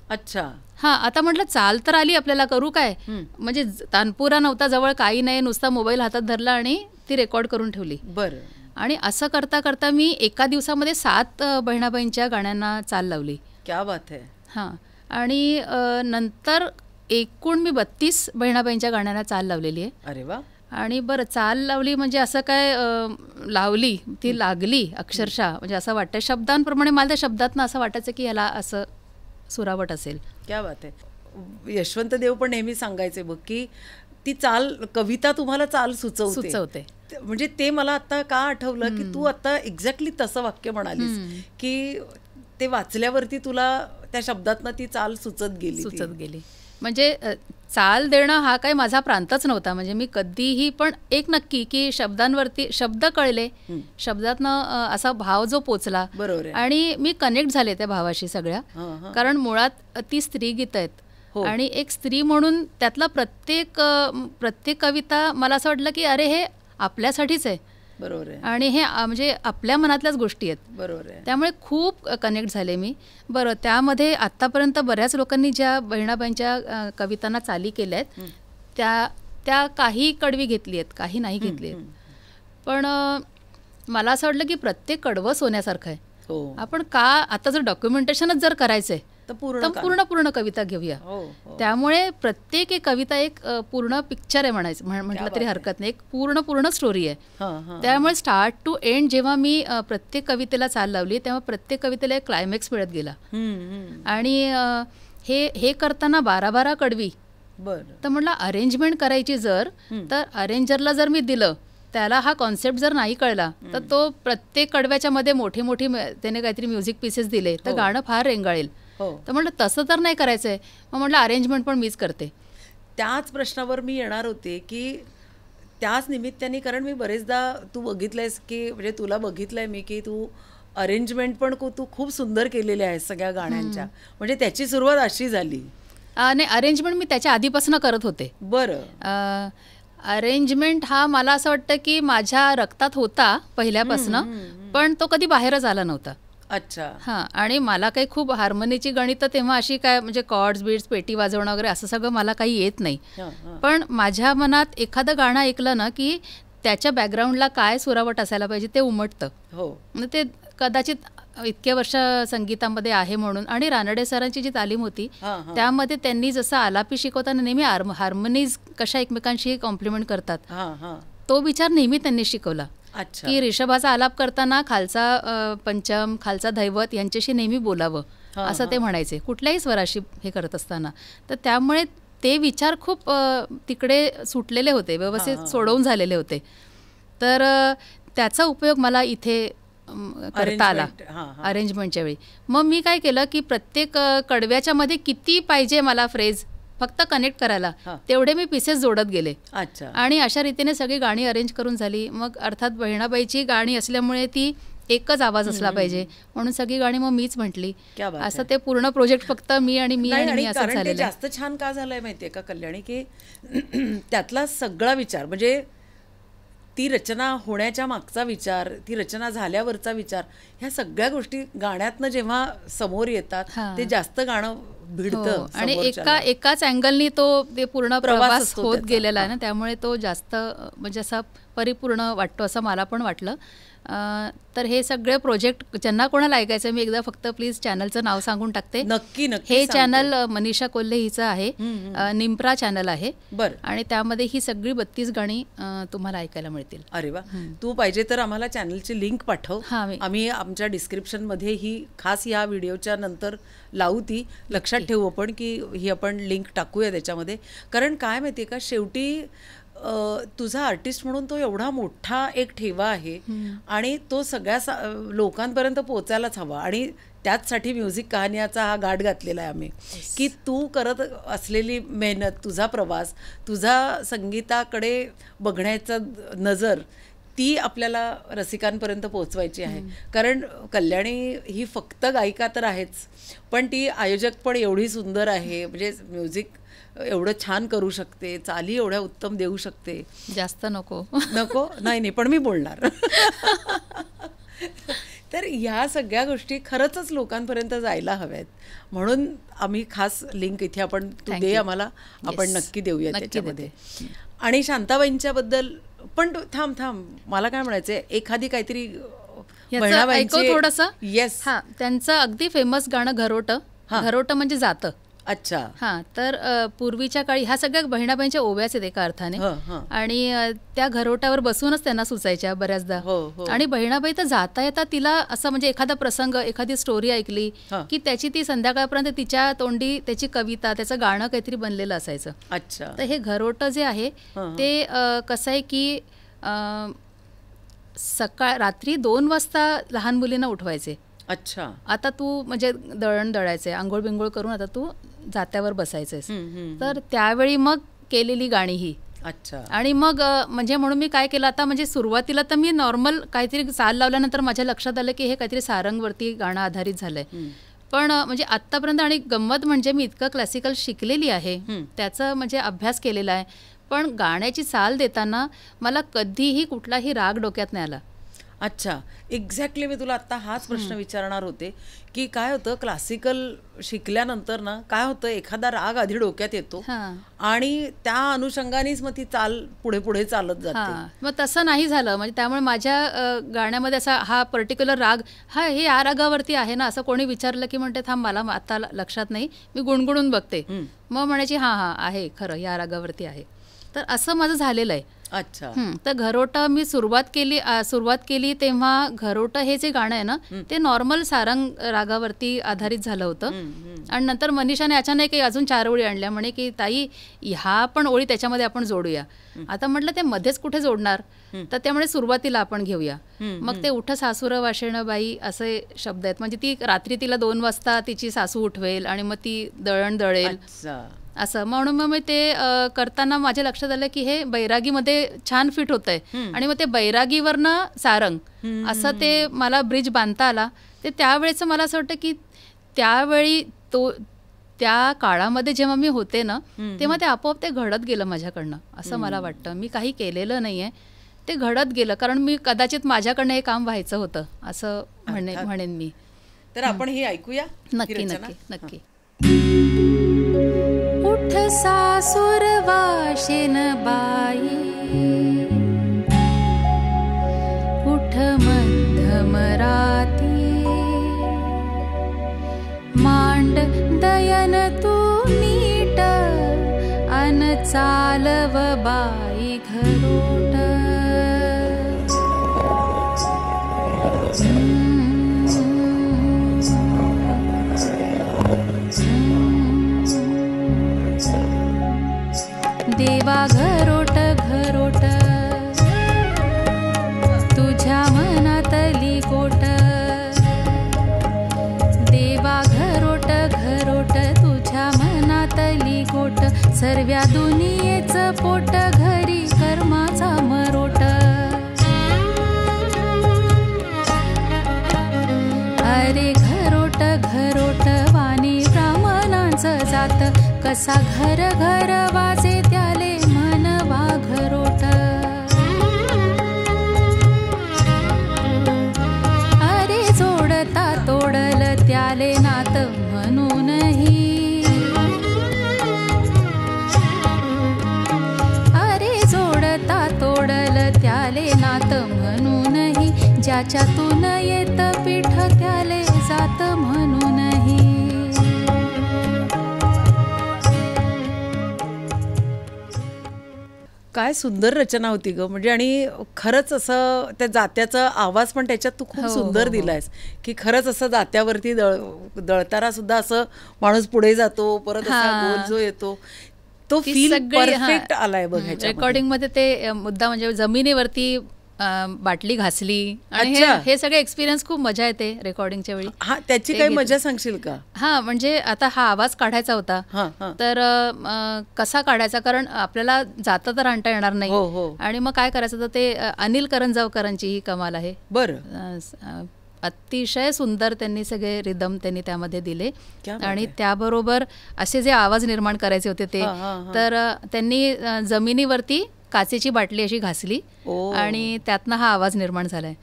अच्छा. हां आता म्हटलं चाल तर आली आपल्याला करू काय. म्हणजे तानपुरा नव्हता जवळ काही नाही नुसता मोबाईल हातात धरला आणि ती रेकॉर्ड करून ठेवली. बरं. आणि असं करता करता मी एका दिवसामध्ये सात बहिणाबाईंच्या गाण्यांना चाल लावली. क्या बात है. हां. आणि नंतर एकूण मी बत्तीस बहिणाबाईंच्या गाण्यांना चाल लावलेली आहे. अरे वा. आणि बरं चाल लावली म्हणजे असं काय लावली ती लागली अक्षरशः. म्हणजे असं वाटतं शब्दांप्रमाणे मला त्या शब्दातनं असं वाटायचं की ह्याला असं सुरावट असेल. क्या बात आहे. यशवंत देव पण नेहमी सांगायचे बघ की ती चाल कविता तुम्हाला चाल सुचवते. सुचवते. म्हणजे ते मला आता का आठवलं की तू आता एक्झॅक्टली तसं वाक्य म्हणालीस की ते वाचल्यावरती तुला त्या शब्दातनं ती चाल सुचत गेली. सुचत गेली. म्हणजे चाल देणं हा काही माझा प्रांतच नव्हता म्हणजे मी कधीही पण एक नक्की की शब्दांवरती शब्द कळले. शब्दातनं असा भाव जो पोचला बरोबर आणि मी कनेक्ट झाले त्या भावाशी सगळ्या. कारण मुळात ती स्त्री गीत आहेत हो. आणि एक स्त्री म्हणून त्यातला प्रत्येक प्रत्येक कविता मला असं वाटलं की अरे हे आपल्यासाठीच आहे बरोबर आहे. आणि हे म्हणजे आपल्या मनातल्याच गोष्टी आहेत. बरोबर आहे. त्यामुळे खूप कनेक्ट झाले मी. बरं त्यामध्ये आत्तापर्यंत बऱ्याच लोकांनी ज्या बहिणाबाईंच्या कवितांना चाली केल्या आहेत त्या त्या काही कडवी घेतली आहेत काही नाही घेतली आहेत. पण मला असं वाटलं की प्रत्येक कडवं सोन्यासारखं आहे. हो. आपण का आता जर डॉक्युमेंटेशनच जर करायचंय तर पूर्ण पूर्ण पूर्ण कविता घेऊया. हो हो. त्यामुळे प्रत्येक एक कविता एक पूर्ण पिक्चर आहे म्हणायचं म्हण- म्हटलं तरी. हरकत नाही. एक पूर्ण पूर्ण स्टोरी आहे. त्यामुळे स्टार्ट टू एंड जेव्हा मी प्रत्येक कवितेला चाल लावली तेव्हा प्रत्येक कवितेला एक क्लायमॅक्स मिळत गेला. आणि हे हे करताना बारा बारा कडवी. बरं. तर म्हटलं अरेंजमेंट करायची जर तर अरेंजरला जर मी दिलं त्याला हा कॉन्सेप्ट जर नाही कळला तर तो प्रत्येक कडव्याच्या मध्ये मोठी मोठी त्याने काहीतरी म्युझिक पीसेस दिले तर हो. गाणं फार रेंगाळेल. तर म्हटलं तसं तर नाही करायचंय. मग म्हटलं अरेंजमेंट पण मीच करते. त्याच प्रश्नावर मी येणार होते की त्याच निमित्ताने कारण मी बरेचदा तू बघितलंयस की म्हणजे तुला बघितलंय मी की तू अरेंजमेंट पण तू खूप सुंदर केलेली आहे सगळ्या गाण्यांच्या. म्हणजे त्याची सुरुवात अशी झाली. नाही अरेंजमेंट मी त्याच्या आधीपासून करत होते. बरं. अरेंजमेंट हा मला असं वाटतं की माझ्या रक्तात होता पहिल्यापासनं पण तो कधी बाहेरच आला नव्हता. अच्छा. हां आणि मला काही खूप हार्मोनीची गणितं तेव्हा अशी काय म्हणजे कॉर्ड्स बीड्स पेटी वाजवणं वगैरे असं सगळं मला काही येत नाही. पण माझ्या मनात एखादं गाणं ऐकलं ना की त्याच्या बॅकग्राऊंडला काय सुरावट असायला पाहिजे ते उमटतं. हो. ते कदाचित इतक्या वर्ष संगीतामध्ये आहे म्हणून आणि रानडे सरांची जी तालीम होती त्यामध्ये त्यांनी जसं आलापी शिकवताना नेहमी हार्म हार्मोनीज कशा एकमेकांशी कॉम्प्लिमेंट करतात हां हां. तो विचार नेहमी त्यांनी शिकवला. की रिषभाचा आलाप करताना खालचा पंचम खालचा दैवत यांच्याशी नेहमी बोलावं असं ते म्हणायचे. कुठल्याही स्वराशी हे करत असताना. तर त्यामुळे ते विचार खूप तिकडे सुटलेले होते व्यवस्थित सोडवून झालेले होते. तर त्याचा उपयोग मला इथे करता आला. अरेंजमेंटच्या वेळी. मग मी काय केलं की प्रत्येक कडव्याच्या मध्ये किती पाहिजे मला फ्रेज फक्त कनेक्ट करायला. तेवढे मी पीसेस जोडत गेले. अच्छा. आणि अशा रीतीने सगळी गाणी अरेंज करून झाली. मग अर्थात बहिणाबाईची गाणी असल्यामुळे ती एकच आवाज असला पाहिजे. म्हणून सगळी गाणी मग मीच म्हटली. असं ते पूर्ण प्रोजेक्ट फक्त मी आणि मी आणि असं झालेलं. जास्त छान का झालंय माहितीये का कल्याणी की (clears throat) त्यातला सगळा विचार म्हणजे ती रचना होण्याच्या मागचा विचार ती रचना झाल्यावरचा विचार ह्या सगळ्या गोष्टी गाण्यातनं जेव्हा समोर येतात. ते जास्त गाणं भिडतं हो, आणि. एका एकाच अँगलनी तो ते पूर्ण प्रवास होत. गेलेला आहे ना त्यामुळे तो जास्त म्हणजे असा परिपूर्ण वाटतो असं मला पण वाटलं तर हे सगळे प्रोजेक्ट ज्यांना कोणाला ऐकायचं मी एकदा फक्त प्लीज चॅनलचं नाव सांगून टाकते. नक्की नक्की हे. चॅनल मनीषा कोल्हे हिचं आहे. निम्प्रा चॅनल आहे. बर. आणि त्यामध्ये ही सगळी बत्तीस गाणी तुम्हाला ऐकायला मिळतील. अरे वा. तू पाहिजे तर आम्हाला चॅनलची लिंक पाठव. हा, आम्ही आमच्या डिस्क्रिप्शनमध्ये ही खास या व्हिडिओच्या नंतर लावू ती. लक्षात ठेवू आपण की ही आपण लिंक टाकूया त्याच्यामध्ये. कारण काय माहितीये का शेवटी तुझा आर्टिस्ट म्हणून तो एवढा मोठा एक ठेवा आहे आणि तो सगळ्या लोकांपर्यंत पोचायलाच हवा. आणि त्याचसाठी म्युझिक कहाण्याचा हा गाठ घातलेला आहे आम्ही. की तू करत असलेली मेहनत तुझा प्रवास तुझा संगीताकडे बघण्याचा नजर ती आपल्याला रसिकांपर्यंत पोहोचवायची आहे. कारण कल्याणी ही फक्त गायिका तर आहेच पण ती आयोजक पण एवढी सुंदर आहे. म्हणजे म्युझिक एवढं छान करू शकते चाली एवढ्या उत्तम देऊ शकते. जास्त नको. नको? नाही नाही पण मी बोलणार. तर ह्या सगळ्या गोष्टी खरंच लोकांपर्यंत जायला हव्यात. म्हणून आम्ही खास लिंक इथे आपण तू दे. आम्हाला आपण. नक्की देऊया त्याच्यामध्ये. आणि शांताबाईंच्या बद्दल पण थांब थांब. मला काय म्हणायचंय? एखादी काहीतरी थोडंसं? येस हा त्यांचं अगदी फेमस गाणं घरोट. घरोट म्हणजे जातं. अच्छा हा तर पूर्वीच्या काळी ह्या सगळ्या बहिणाबाईंच्या ओव्याच आहेत एका अर्थाने हं, हं. आणि त्या घरोटावर बसूनच त्यांना सुचायच्या बऱ्याचदा हो, हो. आणि बहिणाबाई तर जाता येता तिला असं म्हणजे एखादा प्रसंग एखादी स्टोरी ऐकली. की त्याची ती संध्याकाळपर्यंत तिच्या तोंडी त्याची कविता त्याचं गाणं काहीतरी बनलेलं असायचं अच्छा तर हे घरोटं जे आहे. ते कसं आहे की सकाळ रात्री दोन वाजता लहान मुलींना उठवायचे अच्छा आता तू म्हणजे दळण दळायचंय आंघोळ बिंघोळ करून आता तू जात्यावर हम्म. तर त्यावेळी मग केलेली गाणी ही. अच्छा. आणि मग म्हणजे म्हणून मी काय केलं आता म्हणजे सुरुवातीला तर मी नॉर्मल काहीतरी चाल लावल्यानंतर माझ्या लक्षात आलं की हे काहीतरी सारंगवरती गाणं आधारित झालंय. पण म्हणजे आत्तापर्यंत आणि गंमत म्हणजे मी इतकं क्लासिकल शिकलेली आहे. त्याचा म्हणजे अभ्यास केलेला आहे. पण गाण्याची चाल देताना मला कधीही कुठलाही राग डोक्यात नाही आला. अच्छा एक्झॅक्टली मी तुला आता हाच प्रश्न विचारणार होते की काय होतं क्लासिकल शिकल्यानंतर ना काय होतं एखादा राग आधी डोक्यात येतो आणि त्या अनुषंगानेच मग ती चाल पुढे पुढे चालत जाते. मग तसं नाही झालं म्हणजे त्यामुळे माझ्या गाण्यामध्ये असा हा पर्टिक्युलर राग हा हे या रागावरती आहे ना असं कोणी विचारलं की म्हणते थांब मला आता लक्षात नाही मी गुणगुणून बघते. मग म्हणायची हां हां आहे खरं या रागावरती आहे. तर असं माझं झालेलं आहे. अच्छा. तर घरोटं मी सुरुवात केली सुरुवात केली तेव्हा घरोटं हे जे गाणं आहे ना ते नॉर्मल सारंग रागावरती आधारित झालं होतं. आणि नंतर मनीषाने अचानक एक अजून चार ओळी आणल्या म्हणे की ताई ह्या पण ओळी त्याच्यामध्ये आपण जोडूया. आता म्हटलं ते मध्येच कुठे जोडणार? तर त्यामुळे सुरुवातीला आपण घेऊया. मग ते उठ सासूर वाशेण बाई असे शब्द आहेत. म्हणजे ती रात्री तिला दोन वाजता तिची सासू उठवेल आणि मग ती दळण दळेल. असं. म्हणून मग मी ते करताना माझ्या लक्षात आलं की हे बैरागीमध्ये छान फिट होत आहे आणि मग ते बैरागीवरनं सारंग असं ते मला ब्रिज बांधता आला. ते त्यावेळेचं मला असं वाटतं की त्यावेळी तो त्या काळामध्ये जेव्हा मी होते ना तेव्हा ते आपोआप ते घडत गेलं माझ्याकडनं असं मला वाटतं. मी काही केलेलं नाही आहे ते घडत गेलं कारण मी कदाचित माझ्याकडनं हे काम व्हायचं होतं असं म्हणे म्हणेन मी. तर आपण हे ऐकूया नक्की? नक्की नक्की. उठ सासूर वाशिन बाई। मांड दयन तू नीट अन चालव बाई घरोट देवा घरोट घरोट. तुझ्या मनातली गोट देवा घरोट घरोट. तुझ्या मनातली गोट सर्व्या दुनियेच पोट घरी कर्माचा मरोट. अरे घरोट घरोट वाणी ब्राह्मणांचं जात. कसा घर घर वाजे ज्याच्यातून येत पीठ त्याले जात म्हणूनही काय सुंदर रचना होती ग म्हणजे आणि खरंच असं त्या जात्याचा आवाज पण त्याच्यात तू खूप हो, सुंदर हो, हो. दिलायस की खरंच असं जात्यावरती दळ दळताना सुद्धा असं माणूस पुढे जातो परत. गोल जो येतो तो फील. परफेक्ट आलाय बघ ह्याच्यामध्ये. रेकॉर्डिंगमध्ये ते मुद्दा म्हणजे जमिनीवरती बाटली घासली आणि हे सगळे एक्सपिरियन्स खूप मजा येते रेकॉर्डिंगच्या वेळी. हा त्याची काही. मजा सांगशील का? हा म्हणजे आता हा आवाज काढायचा होता. तर कसा काढायचा? कारण आपल्याला जाता तर आणता येणार नाही. हो हो. आणि मग काय करायचं तर ते अनिल करंजावकरांची ही कमाल आहे. बरं. अतिशय सुंदर त्यांनी सगळे रिदम त्यांनी त्यामध्ये दिले. आणि. त्याबरोबर असे जे आवाज निर्माण करायचे होते ते. तर त्यांनी जमिनीवरती काचेची बाटली अशी घासली. आणि त्यातनं हा आवाज निर्माण झालाय.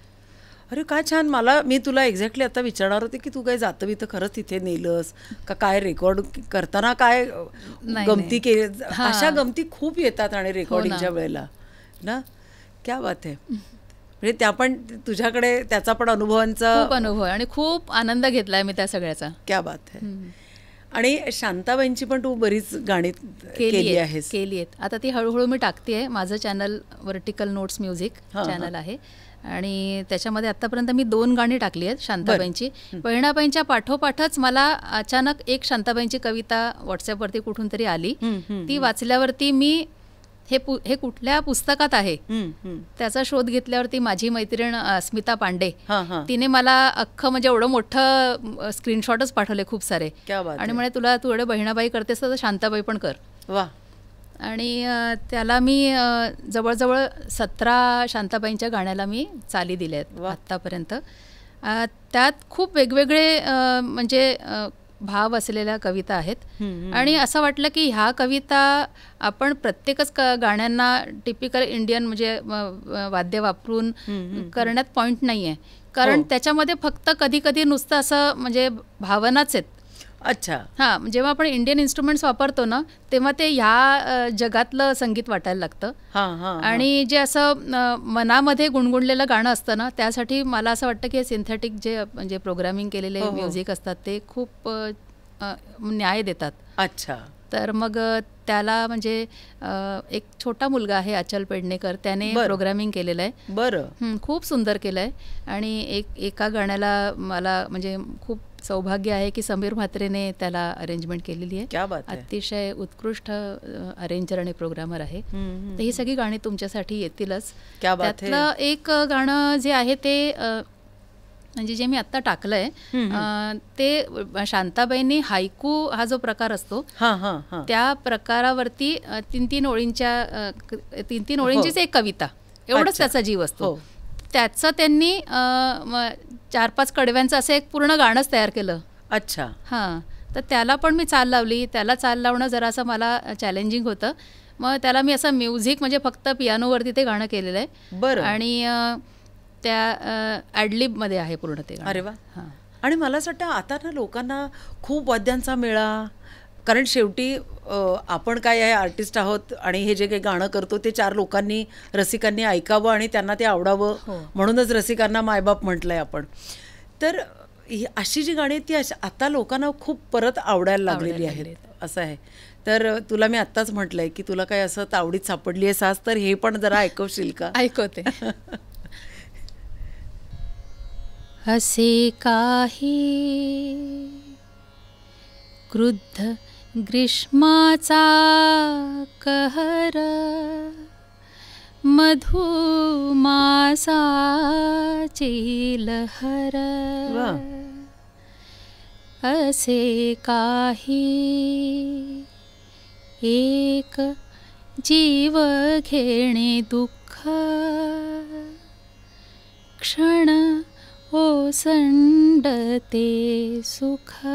अरे काय छान. मला मी तुला एक्झॅक्टली आता विचारणार होते की तू काय जातं बितं खरंच तिथे नेलंस? का काय रेकॉर्ड करताना काय. गमती केली. अशा गमती खूप येतात आणि रेकॉर्डिंगच्या हो वेळेला. ना? क्या बात आहे म्हणजे त्या पण तुझ्याकडे त्याचा पण अनुभवांचा अनुभव आणि खूप आनंद घेतलाय मी त्या सगळ्याचा. क्या बात आहे आणि शांताबाईंची पण तू बरीच गाणी केली आहेस. केली आहेत. आता ती हळूहळू मी टाकते. माझं channel vertical notes music. Channel आहे. आणि त्याच्यामध्ये आतापर्यंत मी दोन गाणी टाकली आहेत शांताबाईंची. बहिणाबाईंच्या पाठोपाठच मला अचानक एक शांताबाईंची कविता व्हॉट्सअपवरती कुठून तरी आली. ती वाचल्यावरती मी हे पु हे कुठल्या पुस्तकात आहे. त्याचा शोध घेतल्यावरती माझी मैत्रीण स्मिता पांडे. तिने मला अख्खं म्हणजे एवढं मोठं स्क्रीनशॉटच पाठवले खूप सारे. क्या बात आणि. म्हणे तुला तू एवढं बहिणाबाई करतेस तर शांताबाई पण कर. वा. आणि त्याला मी जवळजवळ सतरा शांताबाईंच्या गाण्याला मी चाली दिल्या आहेत. आत्तापर्यंत. त्यात खूप वेगवेगळे म्हणजे भाव असलेल्या कविता आहेत. आणि असं वाटलं की ह्या कविता आपण प्रत्येकच क गाण्यांना टिपिकल इंडियन म्हणजे वाद्य वापरून करण्यात पॉईंट नाही आहे कारण हो. त्याच्यामध्ये फक्त कधी कधी नुसतं असं म्हणजे भावनाच आहेत अच्छा. हां जेव्हा आपण इंडियन इन्स्ट्रुमेंट्स वापरतो ना तेव्हा ते ह्या जगातलं संगीत वाटायला लागतं. हा हा आणि जे असं मनामध्ये गुणगुणलेलं गाणं असतं ना त्यासाठी मला असं वाटतं की सिंथेटिक जे म्हणजे प्रोग्रामिंग केलेले हो, हो. म्युझिक असतात ते खूप न्याय देतात. अच्छा. तर मग त्याला म्हणजे एक छोटा मुलगा आहे अचल पेडणेकर त्याने. प्रोग्रामिंग केलेलं आहे. बरं. हं, खूप सुंदर केलं आहे आणि एक एका गाण्याला मला म्हणजे खूप सौभाग्य आहे की समीर म्हात्रेने त्याला अरेंजमेंट केलेली आहे. क्या बात आहे. अतिशय उत्कृष्ट अरेंजर आणि प्रोग्रामर आहे. तर ही सगळी गाणी तुमच्यासाठी येतीलच. क्या बात है. त्यातलं एक गाणं जे आहे ते म्हणजे जे मी आत्ता टाकलंय ते शांताबाईंनी हायकू हा जो प्रकार असतो हा हा हा. त्या प्रकारावरती तीन तीन ओळींच्या तीन तीन ओळींचीच एक कविता. एवढंच. त्याचा जीव असतो. हो. त्याचं त्यांनी चार पाच कडव्यांचं असं एक पूर्ण गाणंच तयार केलं. अच्छा. हां. तर त्याला पण मी चाल लावली. त्याला चाल लावणं जरासं मला चॅलेंजिंग होतं. मग त्याला मी असं म्युझिक म्हणजे फक्त पियानोवरती ते गाणं केलेलं आहे. बरं. आणि त्या ॲडलिबमध्ये आहे पूर्ण ते. अरे वा. हां. आणि मला असं वाटतं आता ना लोकांना खूप वाद्यांचा मेळा कारण शेवटी आपण काय आहे आर्टिस्ट आहोत आणि हे जे काही गाणं करतो ते चार लोकांनी रसिकांनी ऐकावं आणि त्यांना ते आवडावं हो. म्हणूनच रसिकांना मायबाप म्हटलंय आपण. तर ही अशी जी गाणी आहेत ती अशा आता लोकांना खूप परत आवडायला लागलेली आहेत. असं आहे. तर तुला मी आत्ताच म्हटलंय की तुला काय असं तावडीत सापडली आहे सास तर हे पण जरा ऐकवशील का? (laughs) ऐकवते. (laughs) असे काही क्रुद्ध ग्रीष्माचा कहर मधुमासाची लहर. असे काही एक जीव घेणे दुःख क्षण ओसंडते सुख.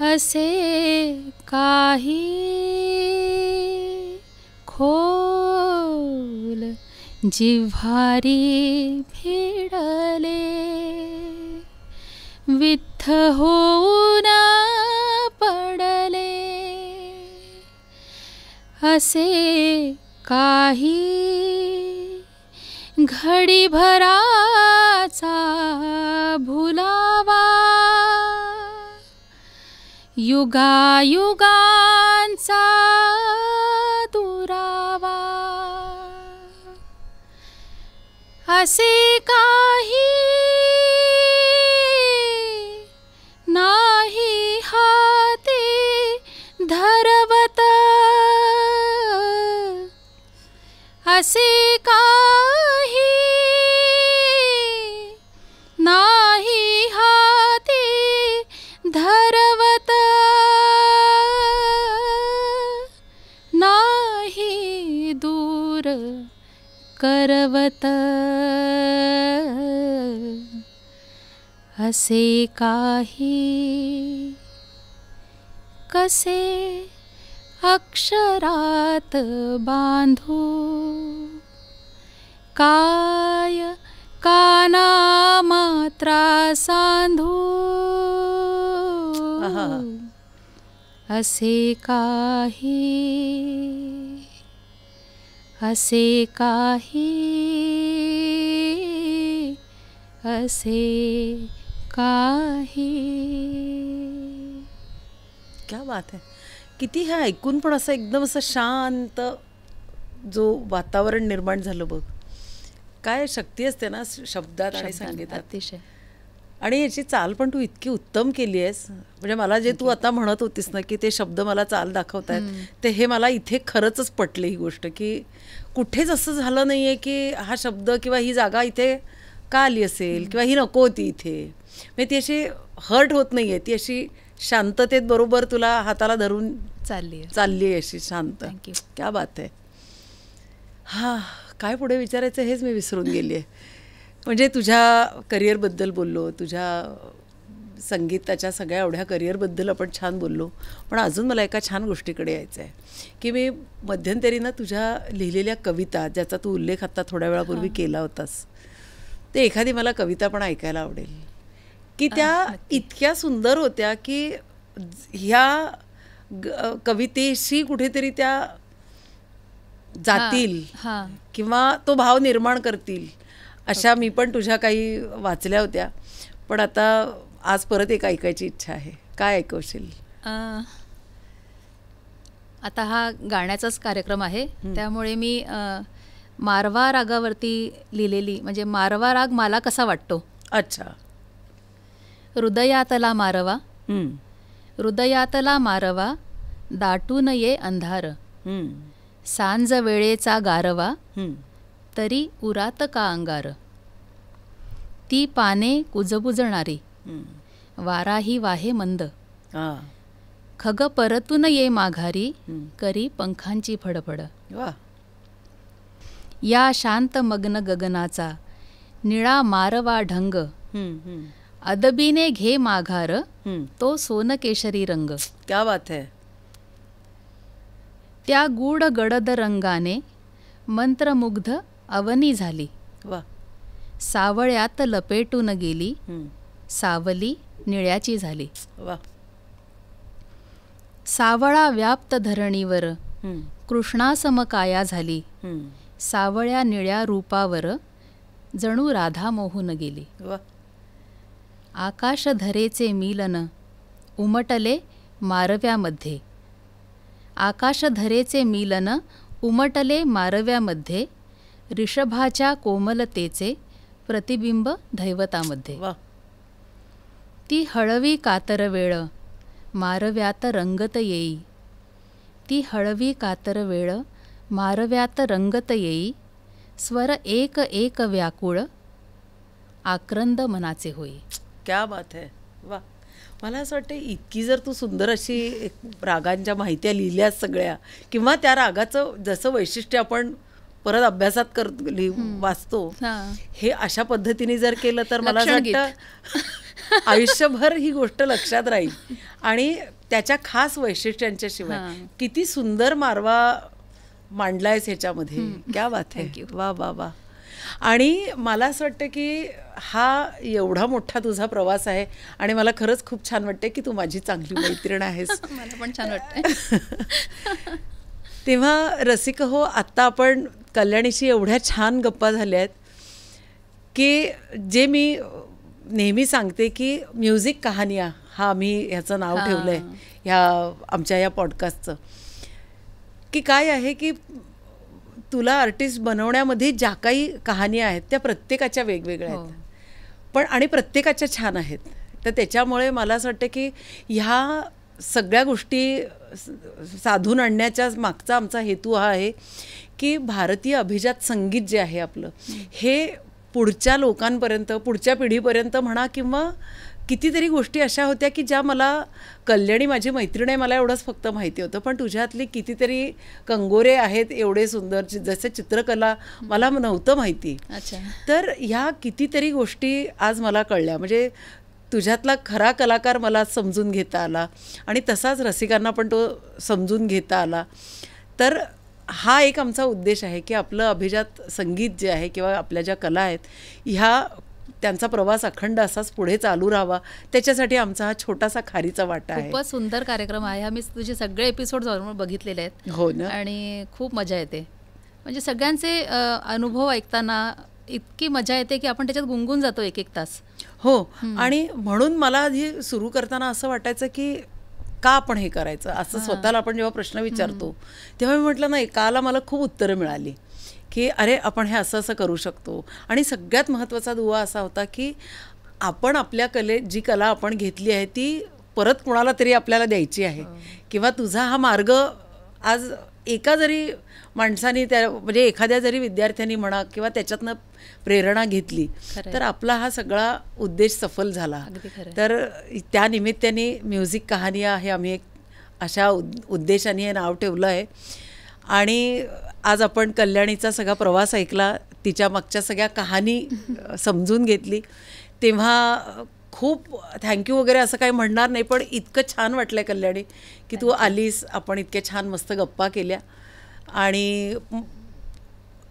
असे काही खोल जिव्हारी भिडले. विथ होऊन पडले. असे काही घडीभराचा भुलावा. युगायुगांचा दुरावा. असे काही नाही हाती धरवत. असे करवत। असे काही कसे अक्षरात बांधू? काय काना मात्रा सांधू. असे काही असे काही असे काही. क्या बात आहे किती हे ऐकून पण असं एकदम असं शांत जो वातावरण निर्माण झालं बघ. काय शक्ती असते ना शब्दात आणि संगीतात. अतिशय. आणि याची चाल पण तू इतकी उत्तम केली आहेस. म्हणजे मला जे तू आता म्हणत होतीस ना की ते शब्द मला चाल दाखवत आहेत ते हे मला इथे खरंच पटले ही गोष्ट की कुठेच असं झालं नाही आहे की हा शब्द किंवा ही जागा इथे का आली असेल किंवा ही नको होती इथे. म्हणजे ती अशी हर्ट होत नाही आहे ती अशी शांततेत बरोबर तुला हाताला धरून चालली चालली आहे अशी शांत. क्या बात आहे. हा काय पुढे विचारायचं हेच मी विसरून गेली आहे. म्हणजे तुझ्या करिअरबद्दल बोललो तुझ्या संगीताच्या सगळ्या एवढ्या करिअरबद्दल आपण छान बोललो पण अजून मला एका छान गोष्टीकडे यायचं आहे की मी मध्यंतरी ना तुझ्या लिहिलेल्या कविता ज्याचा तू उल्लेख आता थोड्या वेळापूर्वी केला होतास ते एखादी मला कविता पण ऐकायला आवडेल. की त्या इतक्या सुंदर होत्या की ह्या कवितेशी कुठेतरी त्या जातील किंवा तो भाव निर्माण करतील. अशा मी पण तुझ्या काही वाचल्या होत्या. पण आता आज परत एक ऐकायची इच्छा आहे. काय ऐकवशील? आता हा गाण्याचाच कार्यक्रम आहे. त्यामुळे मी मारवा रागावरती लिहिलेली म्हणजे मारवा राग मला कसा वाटतो? अच्छा. हृदयातला मारवा हृदयातला मारवा दाटून ये अंधार. सांज वेळेचा गारवा. तरी उरात का अंगार? ती पाने कुजबुजणारी. हम्म. वाराही वाहे मंद. हा. खग परतून ये माघारी. करी पंखांची फडफड. या शांत मग्न गगनाचा निळा मारवा ढंग. अदबीने घे माघार. तो सोनकेशरी रंग. क्या बात है. त्या गूढ गडद रंगाने मंत्रमुग्ध अवनी झाली. वा. सावळ्यात लपेटून गेली. सावली निळ्याची झाली. वा. सावळा व्याप्त धरणीवर कृष्णासम काया झाली. सावळ्या निळ्या रूपावर जणू राधा मोहून गेली. आकाशधरेचे मिलन उमटले मारव्यामध्ये. आकाशधरेचे मिलन उमटले मारव्यामध्ये. ऋषभाच्या कोमलतेचे प्रतिबिंब दैवतामध्ये. वा. ती हळवी कातर वेळ मारव्यात रंगत येई. ती हळवी कातर वेळ मारव्यात रंगत येई. स्वर एक एक व्याकुळ आक्रंद मनाचे होई. क्या बात है. वा. मला असं वाटतं इतकी जर तू सुंदर अशी रागांच्या माहित्या लिहिल्यास सगळ्या किंवा त्या रागाचं जसं वैशिष्ट्य आपण परत अभ्यासात कर वाचतो. हां. अशा पद्धतीने जर केलं तर मला. वाटतं आयुष्यभर ही गोष्ट लक्षात राहील. आणि त्याच्या खास वैशिष्ट्यांच्या. शिवाय किती सुंदर मारवा मांडलायस ह्याच्यामध्ये. क्या बात आहे. वा वा वा. आणि मला असं वाटतं की हा एवढा मोठा तुझा प्रवास आहे आणि मला खरंच खूप छान वाटते की तू माझी चांगली मैत्रीण आहेस. (laughs) मला पण छान वाटतंय. (laughs) तेव्हा रसिक हो आत्ता आपण कल्याणीशी एवढ्या छान गप्पा झाल्या आहेत की जे मी नेहमी सांगते की म्युझिक कहानिया हा मी ह्याचं नाव हां. ठेवलं आहे ह्या आमच्या या पॉडकास्टचं की काय आहे की तुला आर्टिस्ट बनवण्यामध्ये ज्या काही कहाणी आहेत त्या प्रत्येकाच्या वेगवेगळ्या हो. आहेत पण आणि प्रत्येकाच्या छान आहेत तर त्याच्यामुळे मला असं वाटतं की ह्या सगळ्या गोष्टी साधून आणण्याच्या मागचा आमचा हेतू हा आहे की भारतीय अभिजात संगीत जे आहे आपलं हे पुढच्या लोकांपर्यंत पुढच्या पिढीपर्यंत म्हणा किंवा कितीतरी गोष्टी अशा होत्या की ज्या मला कल्याणी माझी मैत्रीण आहे मला एवढंच फक्त माहिती होतं. पण तुझ्यातली कितीतरी कंगोरे आहेत एवढे सुंदर जसे चित्रकला मला नव्हतं माहिती. अच्छा. तर ह्या कितीतरी गोष्टी आज मला कळल्या. म्हणजे तुझ्यातला खरा कलाकार मला समजून घेता आला आणि तसाच रसिकांना पण तो समजून घेता आला. तर हा एक आमचा उद्देश आहे की आपलं अभिजात संगीत जे आहे किंवा आपल्या ज्या कला आहेत ह्या त्यांचा प्रवास अखंड असाच पुढे चालू राहावा. त्याच्यासाठी आमचा हा छोटासा खारीचा वाटा आहे. खूपच सुंदर कार्यक्रम आहे. आम्ही तुझे सगळे एपिसोड बघितलेले आहेत. हो ना. आणि खूप मजा येते. म्हणजे सगळ्यांचे अनुभव ऐकताना इतकी मजा येते की आपण त्याच्यात गुंगून जातो एक एक तास. हो. आणि म्हणून मला आधी सुरू करताना असं वाटायचं की का आपण हे करायचं? असं स्वतःला आपण जेव्हा प्रश्न विचारतो तेव्हा मी म्हटलं नाही काला मला खूप उत्तरं मिळाली की अरे आपण हे असं असं करू शकतो. आणि सगळ्यात महत्त्वाचा दुवा असा होता की आपण आपल्या कले जी कला आपण घेतली आहे ती परत कुणाला तरी आपल्याला द्यायची आहे. किंवा तुझा हा मार्ग आज एका जरी माणसाने त्या म्हणजे एखाद्या जरी विद्यार्थ्यांनी म्हणा किंवा त्याच्यातनं प्रेरणा घेतली. तर आपला हा सगळा उद्देश सफल झाला. तर त्या निमित्ताने म्युझिक कहानिया हे आम्ही एक अशा उद उद्देशाने हे नाव ठेवलं आहे आणि आज आपण कल्याणीचा सगळा प्रवास ऐकला तिच्या मागच्या सगळ्या कहाणी (laughs) समजून घेतली तेव्हा खूप थँक्यू वगैरे असं काही म्हणणार नाही पण इतकं छान वाटलं आहे कल्याणी की तू आलीस आपण इतक्या छान मस्त गप्पा केल्या. आणि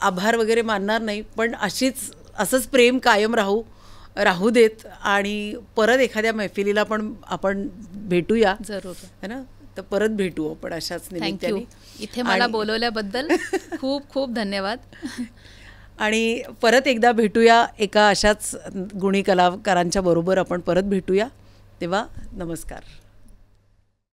आभार वगैरे मानणार नाही पण अशीच असंच प्रेम कायम राहू राहू देत. आणि परत एखाद्या मैफिलीला पण आपण भेटूया. जरूर. है ना? तर परत भेटू आपण अशाच थँक्यू. निमित्ताने. इथे मला बोलवल्याबद्दल (laughs) खूप खूप धन्यवाद. आणि परत एकदा भेटूया एका अशाच गुणी कलाकारांच्या बरोबर आपण परत भेटूया. तेव्हा नमस्कार.